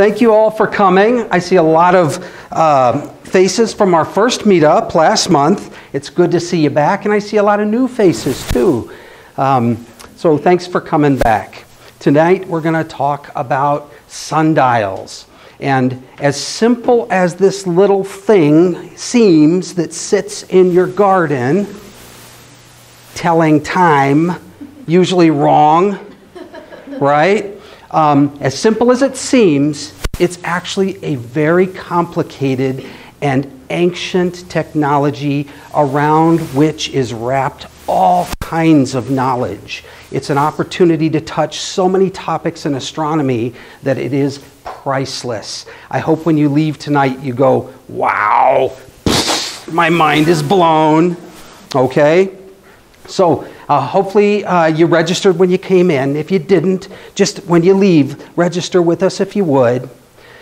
Thank you all for coming. I see a lot of uh, faces from our first meetup last month. It's good to see you back, and I see a lot of new faces too. Um, so thanks for coming back. Tonight we're going to talk about sundials. And as simple as this little thing seems that sits in your garden, telling time, usually wrong, right? Um, as simple as it seems, it's actually a very complicated and ancient technology around which is wrapped all kinds of knowledge. It's an opportunity to touch so many topics in astronomy that it is priceless. I hope when you leave tonight you go, wow, my mind is blown. Okay? So, uh, hopefully, uh, you registered when you came in. If you didn't, just when you leave, register with us if you would.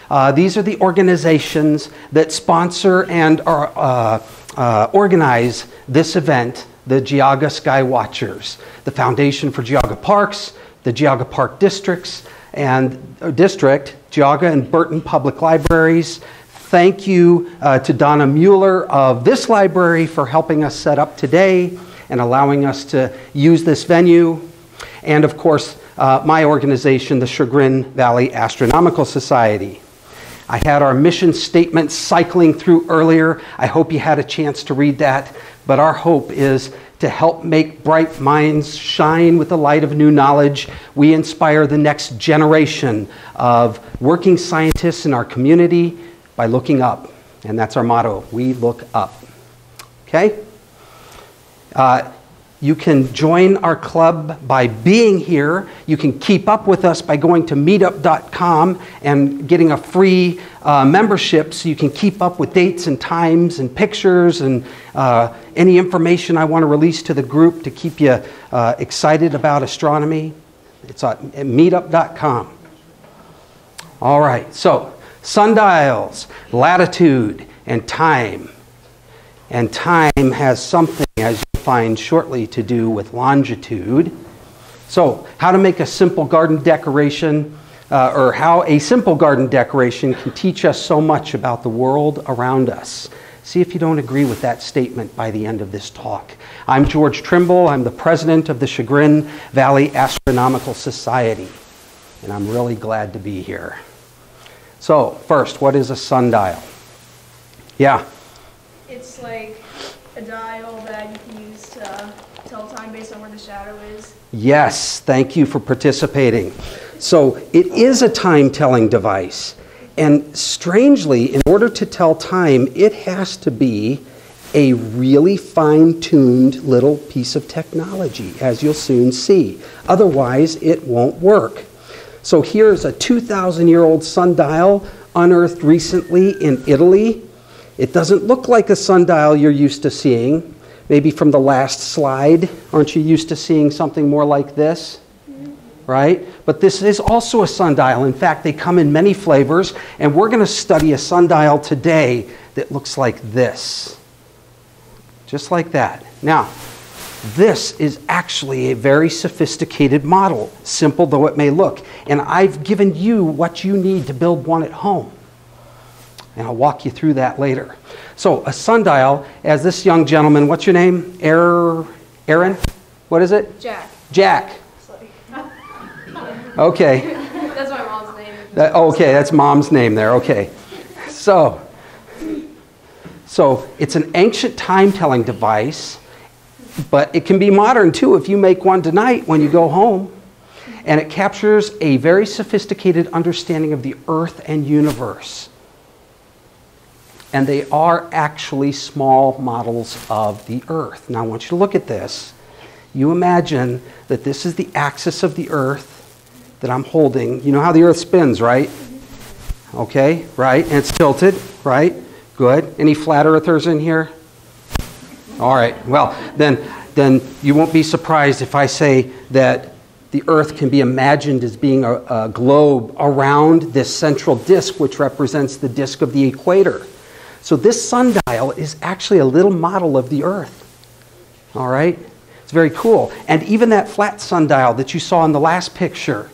Uh, these are the organizations that sponsor and are, uh, uh, organize this event the Geauga Sky Watchers, the Foundation for Geauga Parks, the Geauga Park Districts, and uh, District, Geauga and Burton Public Libraries. Thank you to Donna Mueller of this library for helping us set up today and allowing us to use this venue. And of course, uh, my organization, the Chagrin Valley Astronomical Society. I had our mission statement cycling through earlier. I hope you had a chance to read that. But our hope is to help make bright minds shine with the light of new knowledge. We inspire the next generation of working scientists in our community by looking up. And that's our motto we look up. Okay? Uh, you can join our club by being here. You can keep up with us by going to meetup.com and getting a free uh, membership so you can keep up with dates and times and pictures and uh, any information I want to release to the group to keep you uh, excited about astronomy. It's at meetup.com. All right, so sundials, latitude, and time. And time has something, as find shortly, to do with longitude. So, how to make a simple garden decoration, uh, or how a simple garden decoration can teach us so much about the world around us. See if you don't agree with that statement by the end of this talk. I'm George Trimble. I'm the president of the Chagrin Valley Astronomical Society, and I'm really glad to be here. So, first, what is a sundial? Yeah. It's like a dial that you can use to tell time based on where the shadow is. Yes, thank you for participating. So it is a time telling device. And strangely, in order to tell time, it has to be a really fine tuned little piece of technology, as you'll soon see. Otherwise, it won't work. So here's a 2,000 year old sundial unearthed recently in Italy it doesn't look like a sundial you're used to seeing. Maybe from the last slide, aren't you used to seeing something more like this? Right? But this is also a sundial. In fact, they come in many flavors, and we're going to study a sundial today that looks like this. Just like that. Now, this is actually a very sophisticated model, simple though it may look. And I've given you what you need to build one at home. And I'll walk you through that later. So, a sundial, as this young gentleman, what's your name? Er, Aaron? What is it? Jack. Jack. Okay. That's my mom's name. That, okay, that's mom's name there. Okay. So, so it's an ancient time telling device, but it can be modern too if you make one tonight when you go home. And it captures a very sophisticated understanding of the earth and universe and they are actually small models of the Earth. Now, I want you to look at this. You imagine that this is the axis of the Earth that I'm holding. You know how the Earth spins, right? Okay, right? And it's tilted, right? Good. Any flat earthers in here? All right. Well, then, then you won't be surprised if I say that the Earth can be imagined as being a, a globe around this central disk, which represents the disk of the equator. So this sundial is actually a little model of the Earth. All right? It's very cool. And even that flat sundial that you saw in the last picture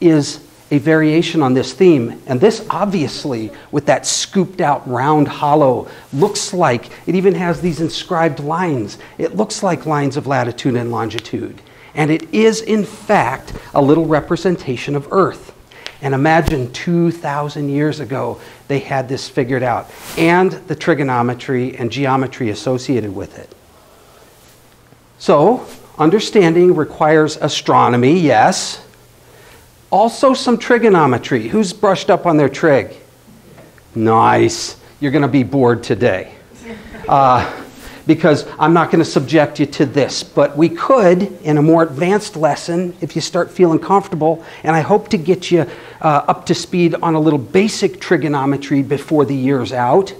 is a variation on this theme. And this, obviously, with that scooped out round hollow, looks like it even has these inscribed lines. It looks like lines of latitude and longitude. And it is, in fact, a little representation of Earth. And imagine 2,000 years ago, they had this figured out, and the trigonometry and geometry associated with it. So, understanding requires astronomy, yes. Also, some trigonometry. Who's brushed up on their trig? Nice. You're going to be bored today. Uh, because I'm not going to subject you to this. But we could, in a more advanced lesson, if you start feeling comfortable, and I hope to get you uh, up to speed on a little basic trigonometry before the year's out.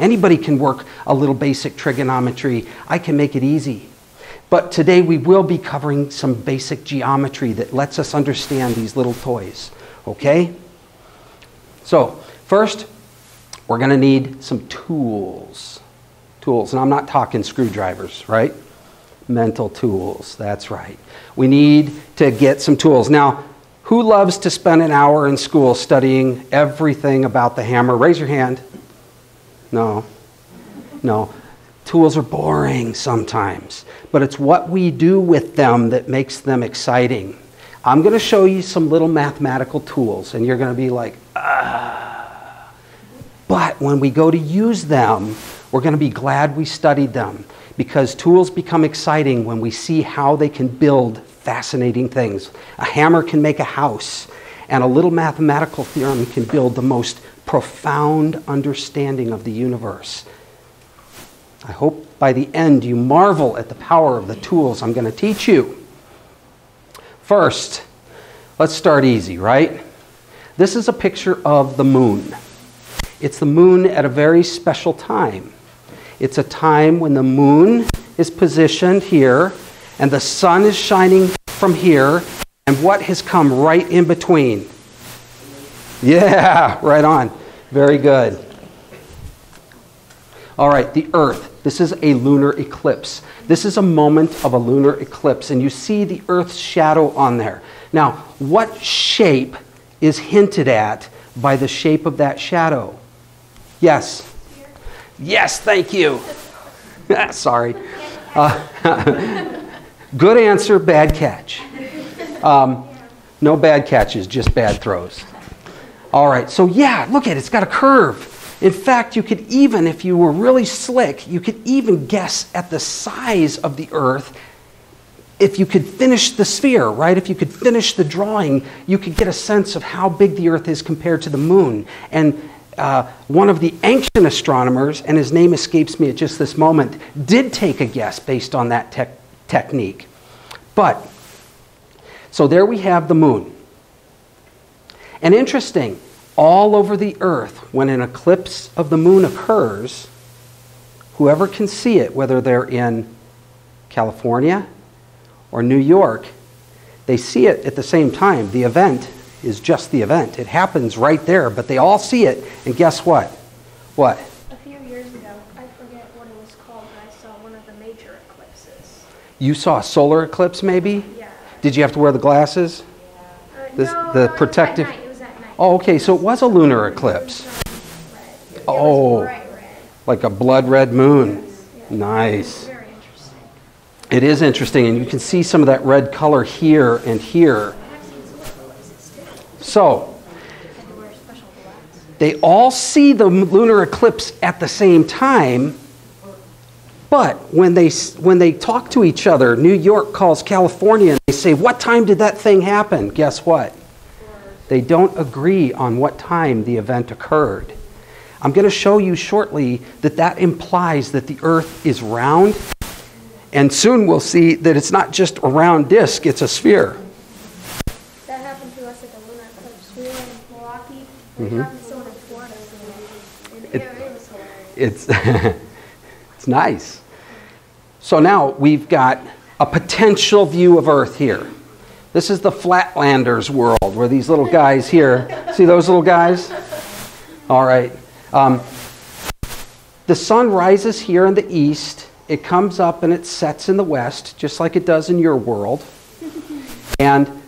Anybody can work a little basic trigonometry. I can make it easy. But today we will be covering some basic geometry that lets us understand these little toys. Okay? So, first, we're going to need some tools. Tools. And I'm not talking screwdrivers, right? Mental tools. That's right. We need to get some tools. Now, who loves to spend an hour in school studying everything about the hammer? Raise your hand. No. No. Tools are boring sometimes, but it's what we do with them that makes them exciting. I'm going to show you some little mathematical tools, and you're going to be like, ah. But when we go to use them, we're going to be glad we studied them because tools become exciting when we see how they can build fascinating things. A hammer can make a house, and a little mathematical theorem can build the most profound understanding of the universe. I hope by the end you marvel at the power of the tools I'm going to teach you. First, let's start easy, right? This is a picture of the moon. It's the moon at a very special time. It's a time when the moon is positioned here and the sun is shining from here, and what has come right in between? Yeah, right on. Very good. All right, the Earth. This is a lunar eclipse. This is a moment of a lunar eclipse, and you see the Earth's shadow on there. Now, what shape is hinted at by the shape of that shadow? Yes. Yes, thank you. Sorry. Uh, good answer, bad catch. Um, no bad catches, just bad throws. All right, so yeah, look at it, it's got a curve. In fact, you could even, if you were really slick, you could even guess at the size of the Earth. If you could finish the sphere, right? If you could finish the drawing, you could get a sense of how big the Earth is compared to the moon. And uh, one of the ancient astronomers, and his name escapes me at just this moment, did take a guess based on that te- technique. But, so there we have the moon. And interesting, all over the earth, when an eclipse of the moon occurs, whoever can see it, whether they're in California or New York, they see it at the same time. The event is just the event. It happens right there, but they all see it. And guess what? What? A few years ago, I forget what it was called, but I saw one of the major eclipses. You saw a solar eclipse, maybe? Yeah. Did you have to wear the glasses? Uh, This- no, the no, it was protective- At night. It was at night. Oh, okay, so it was a lunar eclipse. Oh. Like a blood red moon. Yeah. Nice. Very interesting. It is interesting, and you can see some of that red color here and here. I've seen solar eclipses too. So, they all see the lunar eclipse at the same time, but when they, when they talk to each other, New York calls California and they say, What time did that thing happen? Guess what? They don't agree on what time the event occurred. I'm going to show you shortly that that implies that the Earth is round, and soon we'll see that it's not just a round disk, it's a sphere. That happened to us at the lunar eclipse. We were in Milwaukee. We happened to someone in Florida. And Mm-hmm. It- yeah, it was hilarious. It's, it's nice. So now we've got a potential view of Earth here. This is the Flatlanders world, where these little guys here, see those little guys? All right. Um, the sun rises here in the east, it comes up and it sets in the west, just like it does in your world. And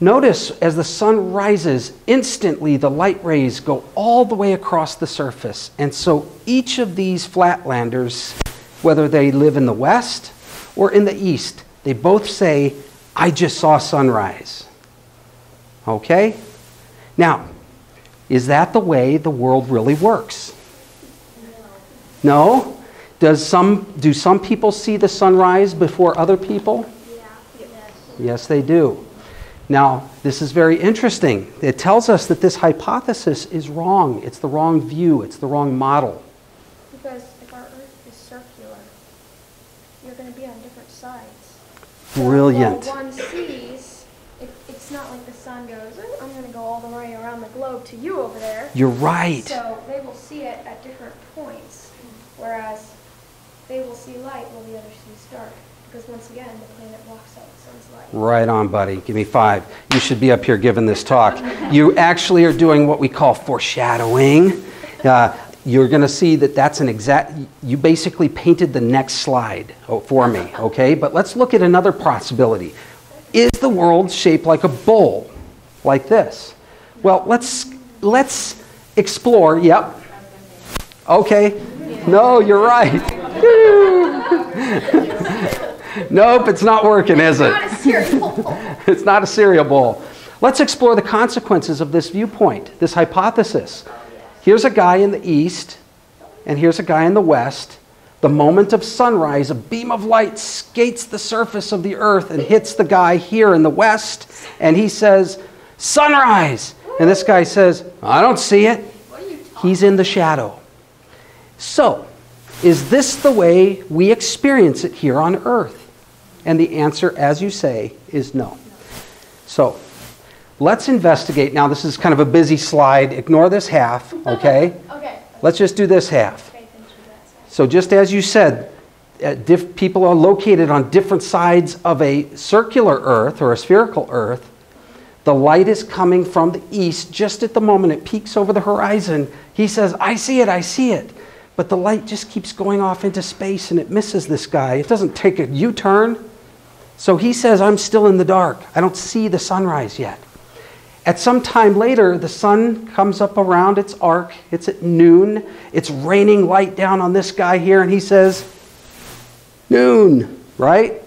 Notice as the sun rises, instantly the light rays go all the way across the surface. And so each of these flatlanders, whether they live in the west or in the east, they both say, I just saw sunrise. Okay? Now, is that the way the world really works? No? Does some, do some people see the sunrise before other people? Yeah. Yes. Yes, they do. Now, this is very interesting. It tells us that this hypothesis is wrong. It's the wrong view, it's the wrong model. Because if our Earth is circular, you're going to be on different sides. Brilliant. So one sees, it, it's not like the sun goes, "Oh, I'm going to go all the way around the globe to you over there. You're right. So they will see it at different points, whereas they will see light while the other sees dark. Because once again, the planet walks out the sun's light. Right on, buddy. Give me five. You should be up here giving this talk. You actually are doing what we call foreshadowing. Uh, you're going to see that that's an exact, you basically painted the next slide oh, for me, okay? But let's look at another possibility. Is the world shaped like a bowl, like this? Well, let's, let's explore, yep. Okay. No, you're right. nope, it's not working, is it? Not a cereal. it's not a cereal bowl. Let's explore the consequences of this viewpoint, this hypothesis. Here's a guy in the east, and here's a guy in the west. The moment of sunrise, a beam of light skates the surface of the earth and hits the guy here in the west, and he says, Sunrise! And this guy says, I don't see it. He's in the shadow. So, is this the way we experience it here on earth? And the answer, as you say, is no. So, let's investigate. Now, this is kind of a busy slide. Ignore this half, okay? okay. Let's just do this half. Okay, thank you. That's So, just as you said, uh, people are located on different sides of a circular earth or a spherical earth. The light is coming from the east just at the moment it peaks over the horizon. He says, I see it, I see it. But the light just keeps going off into space and it misses this guy. It doesn't take a U turn. So he says, I'm still in the dark. I don't see the sunrise yet. At some time later, the sun comes up around its arc. It's at noon. It's raining light down on this guy here, and he says, Noon, right?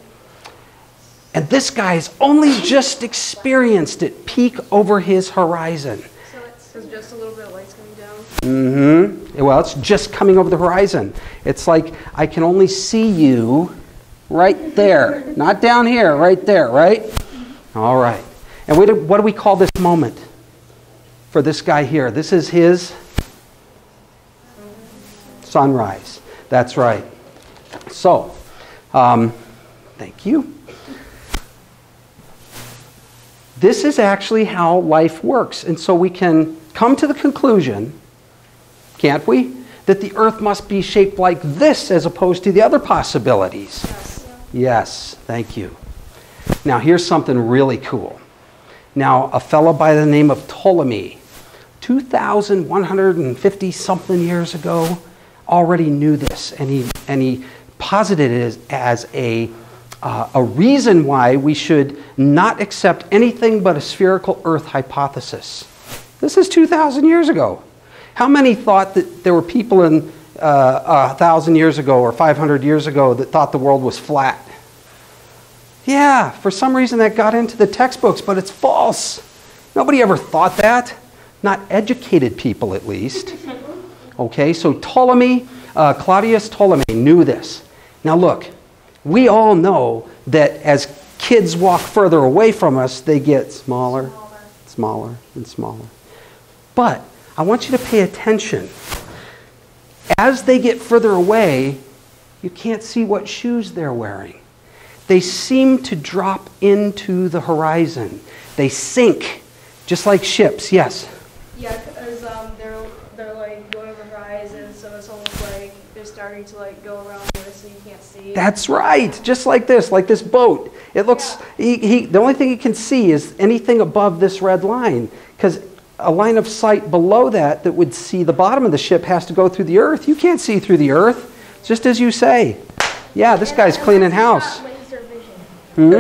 And this guy's only just experienced it peak over his horizon. So it's so just a little bit of light's coming down. Mm-hmm. Well, it's just coming over the horizon. It's like I can only see you right there, not down here, right there, right? All right. And do, what do we call this moment for this guy here? This is his sunrise. That's right. So, um, thank you. This is actually how life works. And so we can come to the conclusion, can't we, that the earth must be shaped like this as opposed to the other possibilities. Yes, thank you. Now, here's something really cool. Now, a fellow by the name of Ptolemy, 2,150 something years ago, already knew this, and he, and he posited it as, as a, uh, a reason why we should not accept anything but a spherical Earth hypothesis. This is 2,000 years ago. How many thought that there were people in uh, 1,000 years ago or 500 years ago that thought the world was flat? Yeah, for some reason that got into the textbooks, but it's false. Nobody ever thought that. Not educated people, at least. Okay, so Ptolemy, uh, Claudius Ptolemy knew this. Now, look, we all know that as kids walk further away from us, they get smaller, smaller, and smaller. But I want you to pay attention. As they get further away, you can't see what shoes they're wearing. They seem to drop into the horizon. They sink, just like ships, yes. Yeah, because um, they're they're like going over the horizon, so it's almost like they're starting to like go around there, so you can't see. That's right, just like this, like this boat. It looks, he, he, the only thing he can see is anything above this red line, because a line of sight below that that would see the bottom of the ship has to go through the earth. You can't see through the earth, just as you say. Yeah, this guy's cleaning house. Laser vision. Hmm?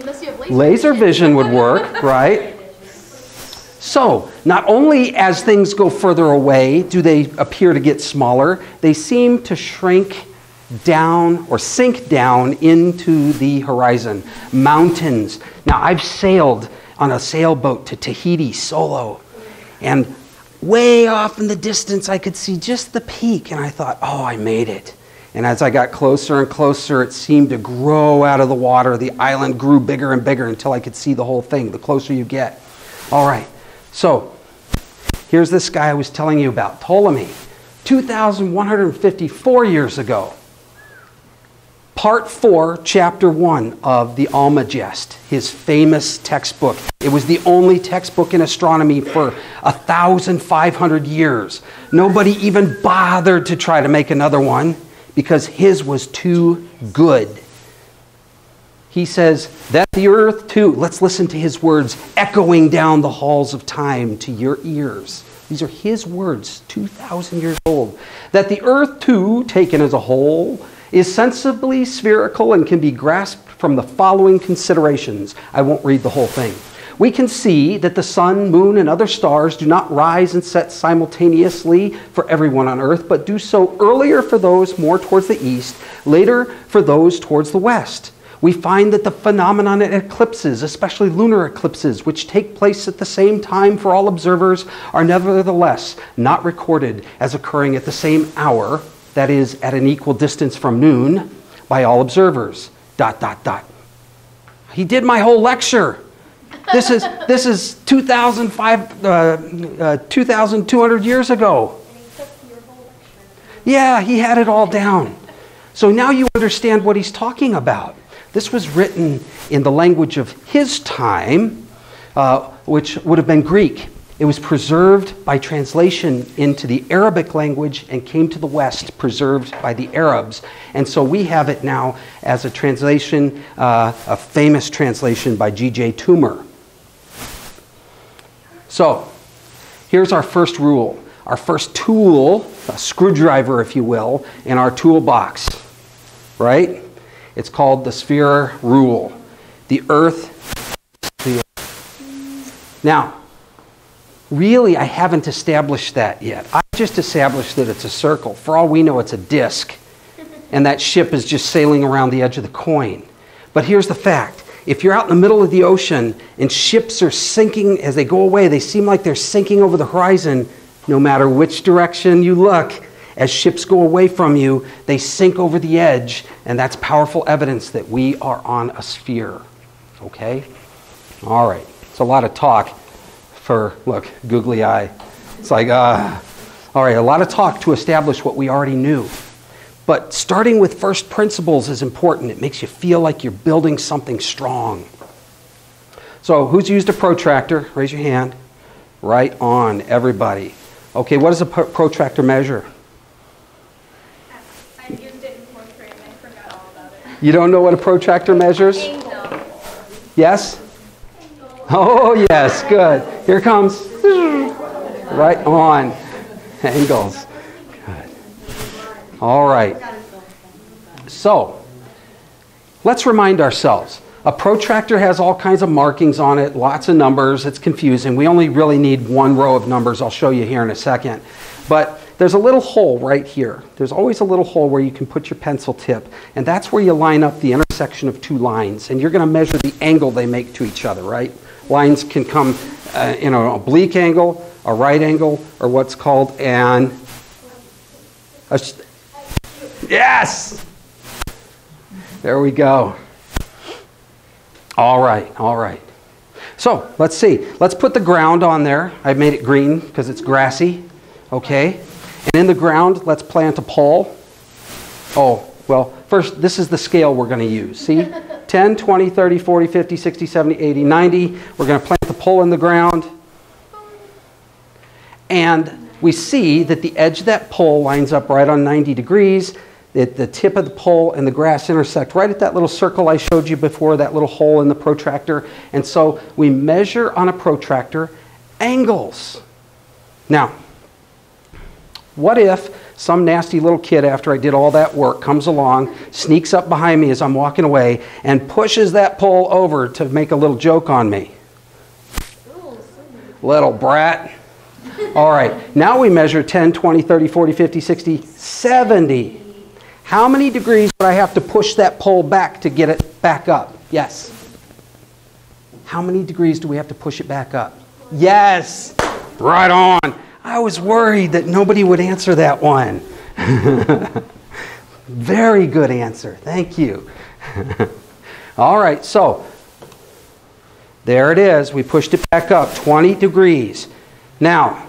Unless you have laser Laser vision would work, right? So, not only as things go further away do they appear to get smaller, they seem to shrink down or sink down into the horizon. Mountains. Now, I've sailed on a sailboat to Tahiti solo, and way off in the distance, I could see just the peak, and I thought, oh, I made it. And as I got closer and closer, it seemed to grow out of the water. The island grew bigger and bigger until I could see the whole thing, the closer you get. All right. So, here's this guy I was telling you about, Ptolemy, 2,154 years ago. Part 4, Chapter 1 of the Almagest, his famous textbook. It was the only textbook in astronomy for 1,500 years. Nobody even bothered to try to make another one because his was too good he says that the earth too, let's listen to his words echoing down the halls of time to your ears. These are his words, 2,000 years old. That the earth too, taken as a whole, is sensibly spherical and can be grasped from the following considerations. I won't read the whole thing. We can see that the sun, moon, and other stars do not rise and set simultaneously for everyone on earth, but do so earlier for those more towards the east, later for those towards the west. We find that the phenomenon of eclipses, especially lunar eclipses, which take place at the same time for all observers, are nevertheless not recorded as occurring at the same hour, that is, at an equal distance from noon, by all observers. Dot, dot, dot. He did my whole lecture. This is, this is 2005, uh, uh, 2,200 years ago. Yeah, he had it all down. So now you understand what he's talking about. This was written in the language of his time, uh, which would have been Greek. It was preserved by translation into the Arabic language and came to the West preserved by the Arabs. And so we have it now as a translation, uh, a famous translation by G.J. Toomer. So here's our first rule, our first tool, a screwdriver, if you will, in our toolbox, right? It's called the sphere rule. The earth. Now, really, I haven't established that yet. I just established that it's a circle. For all we know, it's a disk. And that ship is just sailing around the edge of the coin. But here's the fact if you're out in the middle of the ocean and ships are sinking as they go away, they seem like they're sinking over the horizon, no matter which direction you look, as ships go away from you, they sink over the edge, and that's powerful evidence that we are on a sphere. Okay? All right. It's a lot of talk for, look, googly eye. It's like, uh, all right, a lot of talk to establish what we already knew. But starting with first principles is important. It makes you feel like you're building something strong. So, who's used a protractor? Raise your hand. Right on, everybody. Okay, what does a protractor measure? I used it in portraying, I forgot all about it. You don't know what a protractor measures? Yes? Oh, yes, good. Here comes. Right on. Angles. Good. All right. So, let's remind ourselves. A protractor has all kinds of markings on it, lots of numbers. It's confusing. We only really need one row of numbers. I'll show you here in a second. But there's a little hole right here. There's always a little hole where you can put your pencil tip, and that's where you line up the intersection of two lines, and you're going to measure the angle they make to each other, right? Lines can come uh, in an oblique angle, a right angle, or what's called an. Yes! There we go. All right, all right. So let's see. Let's put the ground on there. I've made it green because it's grassy. Okay. And in the ground, let's plant a pole. Oh, well, first, this is the scale we're going to use. See? 10, 20, 30, 40, 50, 60, 70, 80, 90. We're going to plant the pole in the ground. And we see that the edge of that pole lines up right on 90 degrees. That the tip of the pole and the grass intersect right at that little circle I showed you before, that little hole in the protractor. And so we measure on a protractor angles. Now, what if some nasty little kid, after I did all that work, comes along, sneaks up behind me as I'm walking away, and pushes that pole over to make a little joke on me. Little brat. All right, now we measure 10, 20, 30, 40, 50, 60, 70. How many degrees would I have to push that pole back to get it back up? Yes. How many degrees do we have to push it back up? Yes. Right on. I was worried that nobody would answer that one. Very good answer. Thank you. All right, so there it is. We pushed it back up 20 degrees. Now,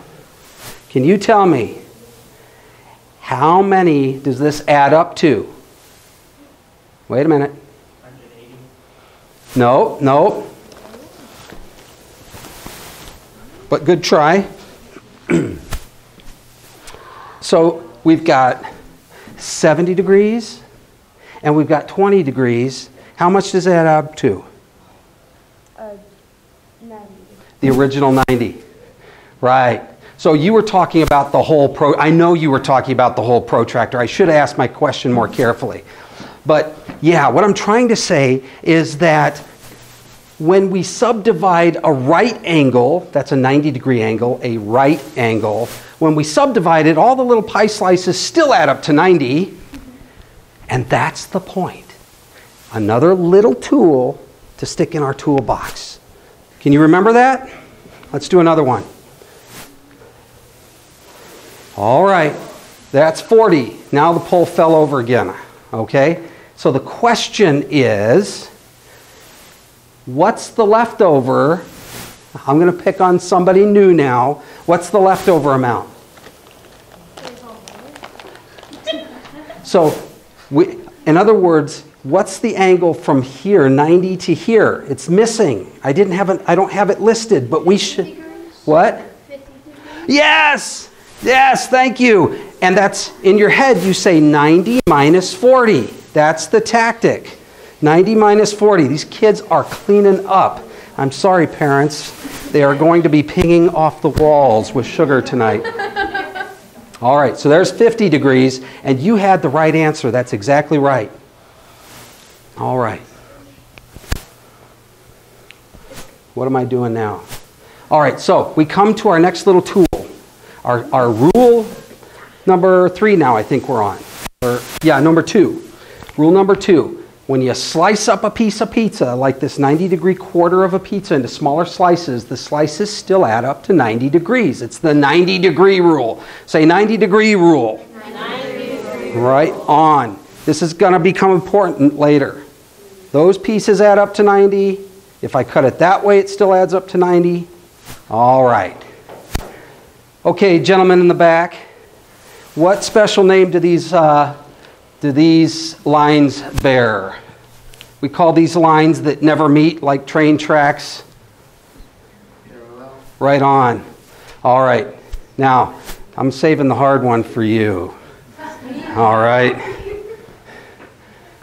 can you tell me how many does this add up to? Wait a minute. No, no. But good try. so we've got 70 degrees and we've got 20 degrees. How much does that add up to? Uh, 90. The original 90. Right. So you were talking about the whole pro. I know you were talking about the whole protractor. I should have asked my question more carefully. But yeah, what I'm trying to say is that when we subdivide a right angle, that's a 90 degree angle, a right angle, when we subdivide it, all the little pie slices still add up to 90. And that's the point. Another little tool to stick in our toolbox. Can you remember that? Let's do another one. All right, that's 40. Now the pole fell over again. Okay? So the question is what's the leftover? I'm going to pick on somebody new now. What's the leftover amount? So, we, in other words, what's the angle from here, 90 to here? It's missing. I didn't have it, I don't have it listed, but we should. What? Yes! Yes, thank you. And that's in your head, you say 90 minus 40. That's the tactic. 90 minus 40. These kids are cleaning up. I'm sorry, parents. They are going to be pinging off the walls with sugar tonight. All right, so there's 50 degrees, and you had the right answer. That's exactly right. All right. What am I doing now? All right, so we come to our next little tool. Our, our rule number three now, I think we're on. Or, yeah, number two. Rule number two. When you slice up a piece of pizza, like this 90 degree quarter of a pizza, into smaller slices, the slices still add up to 90 degrees. It's the 90 degree rule. Say 90 degree rule. 90 degree. Right on. This is going to become important later. Those pieces add up to 90. If I cut it that way, it still adds up to 90. All right. Okay, gentlemen in the back, what special name do these, uh, do these lines bear? We call these lines that never meet, like train tracks. Right on. All right. Now, I'm saving the hard one for you. All right.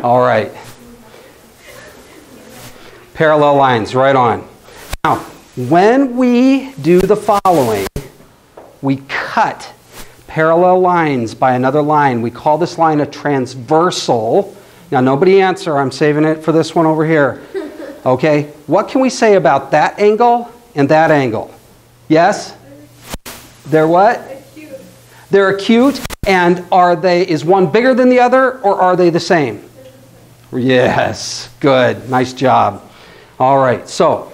All right. Parallel lines, right on. Now, when we do the following, we cut parallel lines by another line. We call this line a transversal. Now, nobody answer. I'm saving it for this one over here. Okay? What can we say about that angle and that angle? Yes? They're what? Acute. They're acute. And are they, is one bigger than the other or are they the same? Yes. Good. Nice job. All right. So,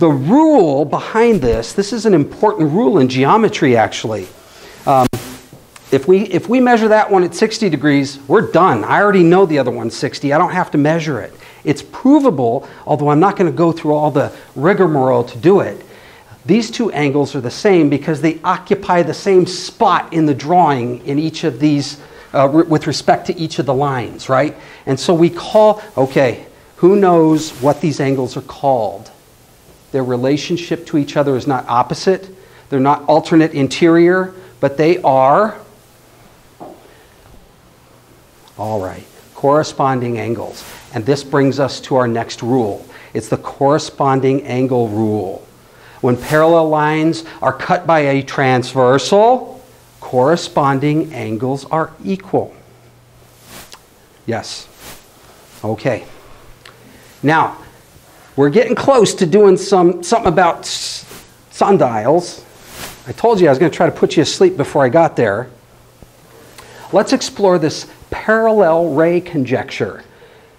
the rule behind this, this is an important rule in geometry actually. Um, if we, if we measure that one at 60 degrees, we're done. I already know the other one's 60. I don't have to measure it. It's provable, although I'm not going to go through all the rigmarole to do it. These two angles are the same because they occupy the same spot in the drawing in each of these, uh, with respect to each of the lines, right? And so we call, okay, who knows what these angles are called? Their relationship to each other is not opposite, they're not alternate interior, but they are, all right, corresponding angles. And this brings us to our next rule. It's the corresponding angle rule. When parallel lines are cut by a transversal, corresponding angles are equal. Yes. Okay. Now, we're getting close to doing some something about sundials. I told you I was going to try to put you asleep before I got there. Let's explore this parallel ray conjecture.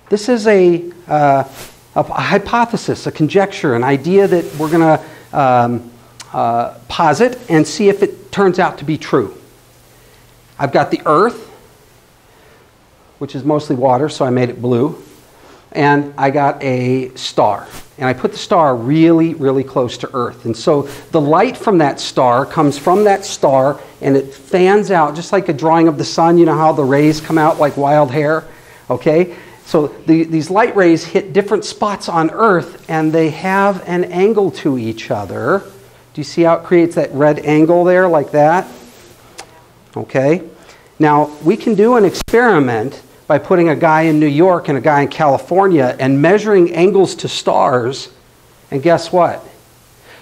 This is a, uh, a hypothesis, a conjecture, an idea that we're going to um, uh, posit and see if it turns out to be true. I've got the Earth, which is mostly water, so I made it blue. And I got a star. And I put the star really, really close to Earth. And so the light from that star comes from that star and it fans out, just like a drawing of the sun. You know how the rays come out like wild hair? Okay? So the, these light rays hit different spots on Earth and they have an angle to each other. Do you see how it creates that red angle there, like that? Okay? Now, we can do an experiment by putting a guy in New York and a guy in California and measuring angles to stars, and guess what?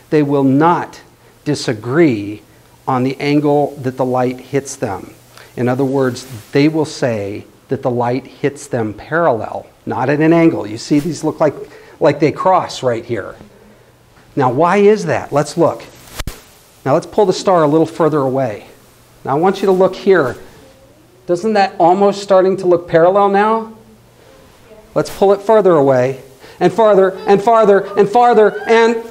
They will not disagree on the angle that the light hits them. In other words, they will say that the light hits them parallel, not at an angle. You see, these look like, like they cross right here. Now, why is that? Let's look. Now, let's pull the star a little further away. Now, I want you to look here doesn't that almost starting to look parallel now? Let's pull it further away and farther and farther and farther. And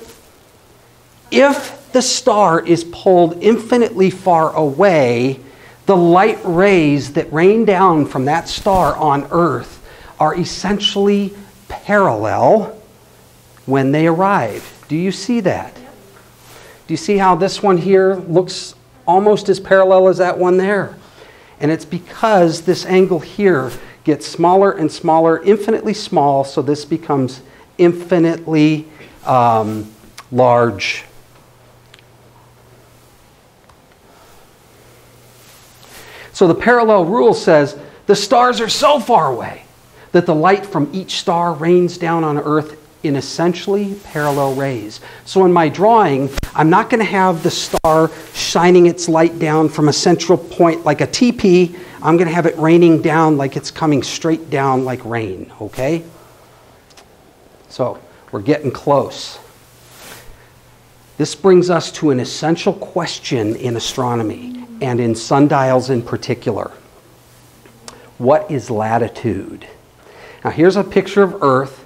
if the star is pulled infinitely far away, the light rays that rain down from that star on Earth are essentially parallel when they arrive. Do you see that? Do you see how this one here looks almost as parallel as that one there? And it's because this angle here gets smaller and smaller, infinitely small, so this becomes infinitely um, large. So the parallel rule says the stars are so far away that the light from each star rains down on Earth in essentially parallel rays. So in my drawing, I'm not going to have the star shining its light down from a central point like a teepee. I'm going to have it raining down like it's coming straight down like rain, okay? So we're getting close. This brings us to an essential question in astronomy and in sundials in particular. What is latitude? Now here's a picture of Earth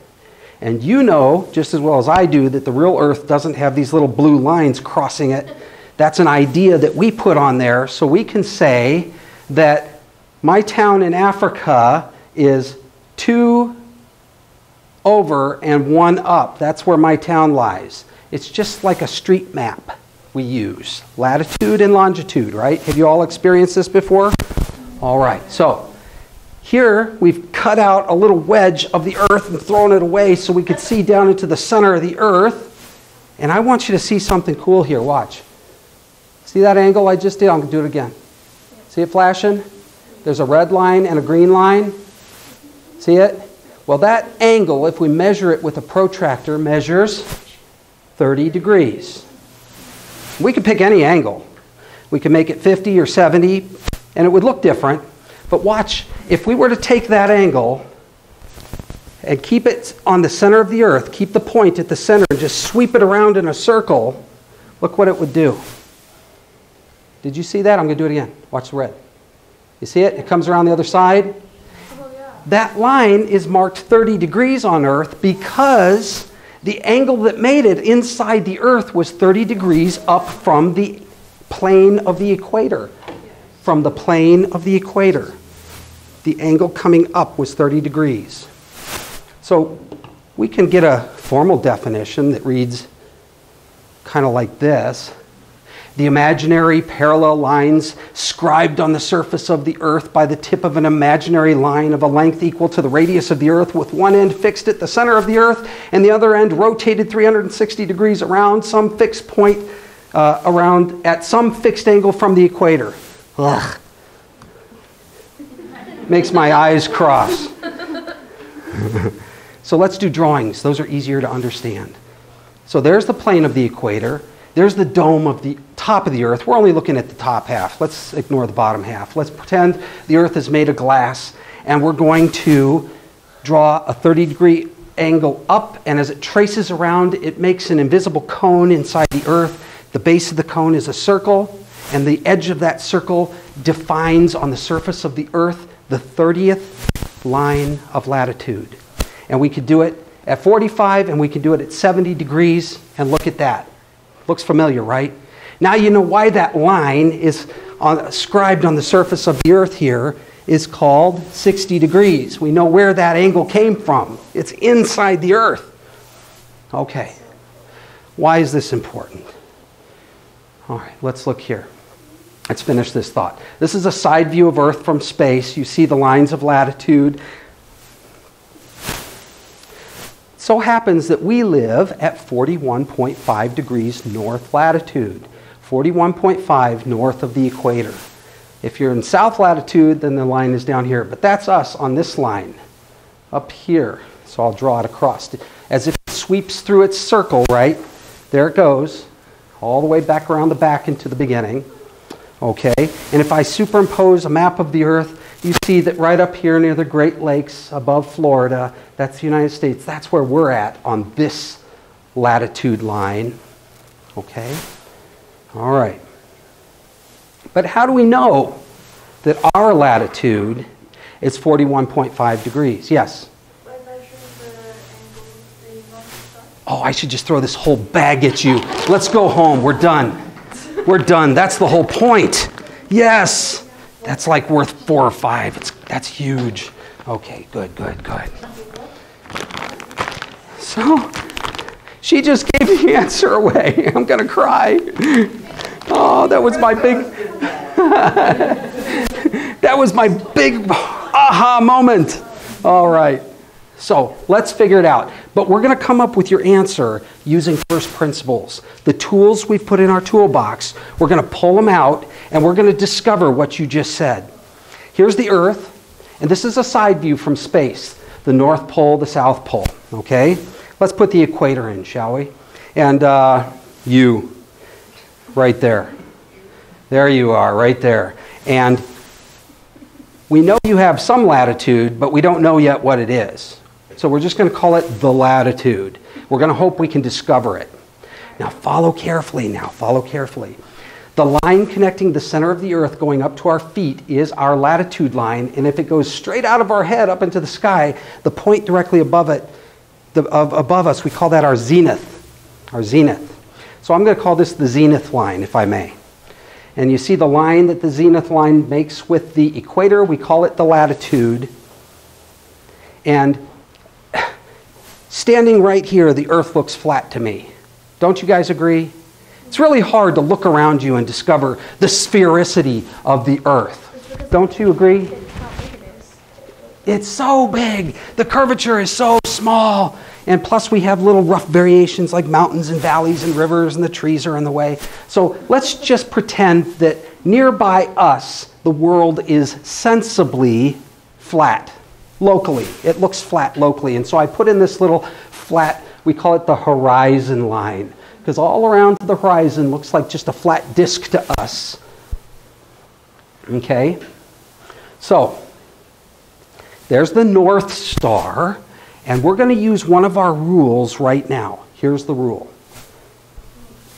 and you know, just as well as I do, that the real Earth doesn't have these little blue lines crossing it. That's an idea that we put on there. So we can say that my town in Africa is two over and one up. That's where my town lies. It's just like a street map we use latitude and longitude, right? Have you all experienced this before? All right. So here, we've cut out a little wedge of the earth and thrown it away so we could see down into the center of the earth. And I want you to see something cool here. Watch. See that angle I just did? I'm going to do it again. See it flashing? There's a red line and a green line. See it? Well, that angle, if we measure it with a protractor, measures 30 degrees. We could pick any angle. We could make it 50 or 70, and it would look different. But watch, if we were to take that angle and keep it on the center of the earth, keep the point at the center, and just sweep it around in a circle, look what it would do. Did you see that? I'm going to do it again. Watch the red. You see it? It comes around the other side. Oh, yeah. That line is marked 30 degrees on Earth because the angle that made it inside the Earth was 30 degrees up from the plane of the equator from the plane of the equator. The angle coming up was 30 degrees. So we can get a formal definition that reads kind of like this. The imaginary parallel lines scribed on the surface of the earth by the tip of an imaginary line of a length equal to the radius of the earth, with one end fixed at the center of the earth and the other end rotated 360 degrees around some fixed point uh, around at some fixed angle from the equator. Ugh. Makes my eyes cross. so let's do drawings. Those are easier to understand. So there's the plane of the equator. There's the dome of the top of the Earth. We're only looking at the top half. Let's ignore the bottom half. Let's pretend the Earth is made of glass, and we're going to draw a 30 degree angle up, and as it traces around, it makes an invisible cone inside the Earth. The base of the cone is a circle, and the edge of that circle defines on the surface of the Earth the 30th line of latitude. And we could do it at 45 and we could do it at 70 degrees, and look at that. Looks familiar, right? Now you know why that line is on, scribed on the surface of the Earth here is called 60 degrees. We know where that angle came from. It's inside the Earth. Okay. Why is this important? All right, let's look here. Let's finish this thought. This is a side view of Earth from space. You see the lines of latitude. so happens that we live at 41.5 degrees north latitude, 41.5 north of the equator. If you're in south latitude, then the line is down here. But that's us on this line up here. So I'll draw it across as if it sweeps through its circle, right? There it goes, all the way back around the back into the beginning. Okay? And if I superimpose a map of the Earth, you see that right up here near the Great Lakes above Florida, that's the United States, that's where we're at on this latitude line. Okay? All right. But how do we know that our latitude is 41.5 degrees? Yes? Oh, I should just throw this whole bag at you. Let's go home. We're done. We're done. That's the whole point. Yes. That's like worth four or five. It's, that's huge. Okay, good, good, good. So, she just gave the answer away. I'm going to cry. Oh, that was my big. that was my big aha moment. All right. So let's figure it out. But we're going to come up with your answer using first principles. The tools we've put in our toolbox, we're going to pull them out and we're going to discover what you just said. Here's the Earth, and this is a side view from space the North Pole, the South Pole. Okay? Let's put the equator in, shall we? And uh, you, right there. There you are, right there. And we know you have some latitude, but we don't know yet what it is. So we're just going to call it the latitude. We're going to hope we can discover it. Now follow carefully now, follow carefully. The line connecting the center of the earth going up to our feet is our latitude line, and if it goes straight out of our head up into the sky, the point directly above it, the, of, above us, we call that our zenith, our zenith. So I'm going to call this the zenith line, if I may. And you see the line that the zenith line makes with the equator, we call it the latitude. And standing right here, the earth looks flat to me. Don't you guys agree? It's really hard to look around you and discover the sphericity of the earth. Don't you agree? It's so big. The curvature is so small. And plus, we have little rough variations like mountains and valleys and rivers, and the trees are in the way. So let's just pretend that nearby us, the world is sensibly flat locally. It looks flat locally. And so I put in this little flat, we call it the horizon line because all around the horizon looks like just a flat disk to us. Okay? So, there's the North Star, and we're going to use one of our rules right now. Here's the rule.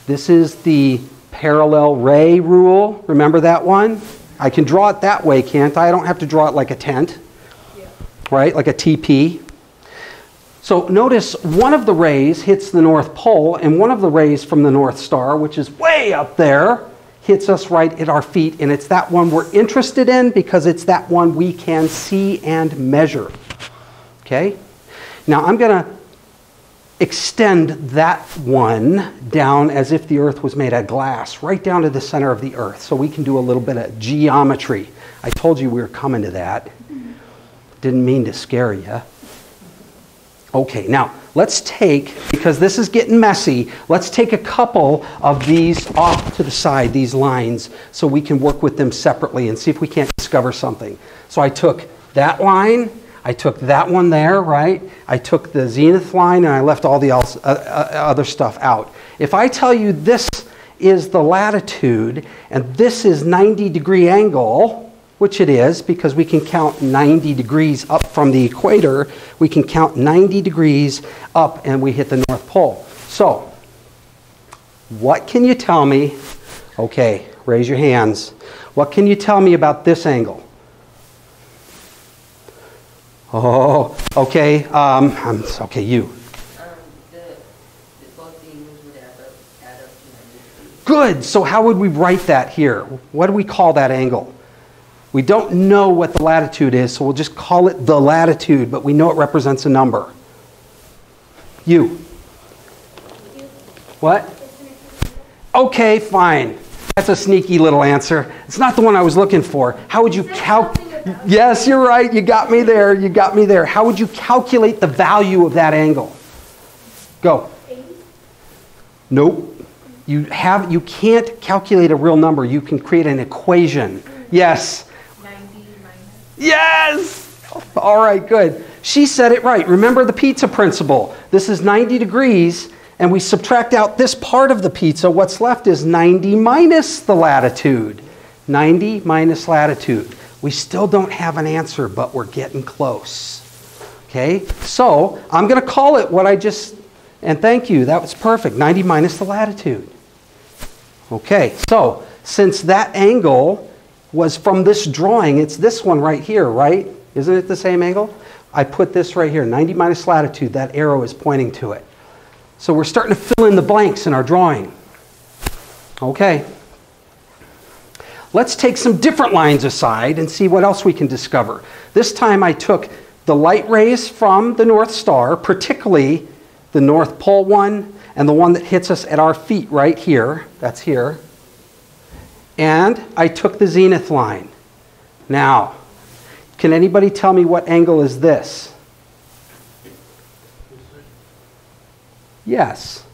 This is the parallel ray rule. Remember that one? I can draw it that way, can't I? I don't have to draw it like a tent. Right? Like a TP. So notice one of the rays hits the North Pole, and one of the rays from the North Star, which is way up there, hits us right at our feet. And it's that one we're interested in because it's that one we can see and measure. Okay? Now I'm going to extend that one down as if the earth was made of glass, right down to the center of the earth, so we can do a little bit of geometry. I told you we were coming to that. Didn't mean to scare you. Okay, now let's take, because this is getting messy, let's take a couple of these off to the side, these lines, so we can work with them separately and see if we can't discover something. So I took that line, I took that one there, right? I took the zenith line and I left all the else, uh, uh, other stuff out. If I tell you this is the latitude, and this is 90 degree angle, which it is because we can count 90 degrees up from the equator. We can count 90 degrees up and we hit the North Pole. So, what can you tell me? Okay, raise your hands. What can you tell me about this angle? Oh, okay. Um, I'm, okay, you. The, the both the angles would add up, add up to 90 degrees. Good. So how would we write that here? What do we call that angle? We don't know what the latitude is, so we'll just call it the latitude, but we know it represents a number. You. What? Okay, fine. That's a sneaky little answer. It's not the one I was looking for. How would you calculate? Yes, you're right. You got me there. You got me there. How would you calculate the value of that angle? Go. Nope. You have you can't calculate a real number. You can create an equation. Yes. 90 minus. Yes. All right, good. She said it right. Remember the pizza principle. This is 90 degrees and we subtract out this part of the pizza. What's left is 90 minus the latitude. 90 minus latitude. We still don't have an answer, but we're getting close. Okay? So, I'm going to call it what I just and thank you. That was perfect. 90 minus the latitude. Okay, so since that angle was from this drawing, it's this one right here, right? Isn't it the same angle? I put this right here, 90 minus latitude, that arrow is pointing to it. So we're starting to fill in the blanks in our drawing. Okay. Let's take some different lines aside and see what else we can discover. This time I took the light rays from the North Star, particularly the North Pole one and the one that hits us at our feet right here. That's here. And I took the zenith line. Now, can anybody tell me what angle is this? Yes,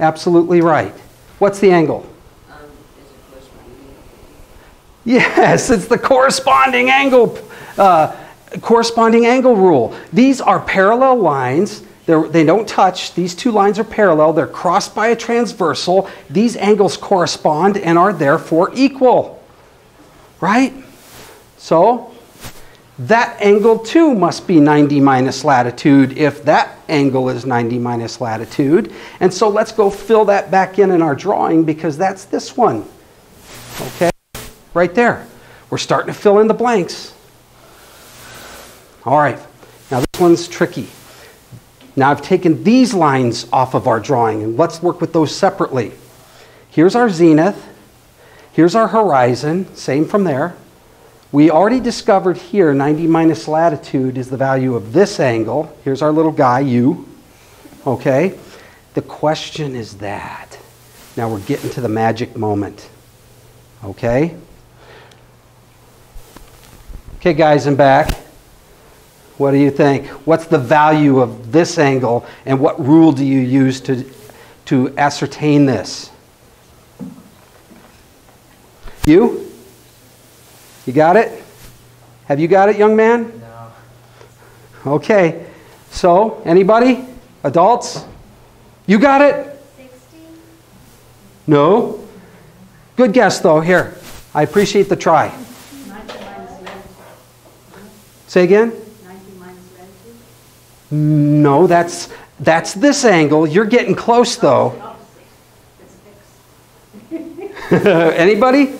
absolutely right. What's the angle? Yes, it's the corresponding angle, uh, corresponding angle rule. These are parallel lines. They're, they don't touch. These two lines are parallel. They're crossed by a transversal. These angles correspond and are therefore equal. Right? So, that angle too must be 90 minus latitude if that angle is 90 minus latitude. And so let's go fill that back in in our drawing because that's this one. Okay? Right there. We're starting to fill in the blanks. All right. Now this one's tricky. Now I've taken these lines off of our drawing and let's work with those separately. Here's our zenith. Here's our horizon. Same from there. We already discovered here 90 minus latitude is the value of this angle. Here's our little guy, u. Okay? The question is that. Now we're getting to the magic moment. Okay? Okay, guys, I'm back. What do you think? What's the value of this angle and what rule do you use to, to ascertain this? You? You got it? Have you got it, young man? No. Okay. So, anybody? Adults? You got it? 60? No? Good guess, though. Here. I appreciate the try. 90. Say again? 90 minus latitude? No, that's that's this angle. You're getting close though. Anybody? The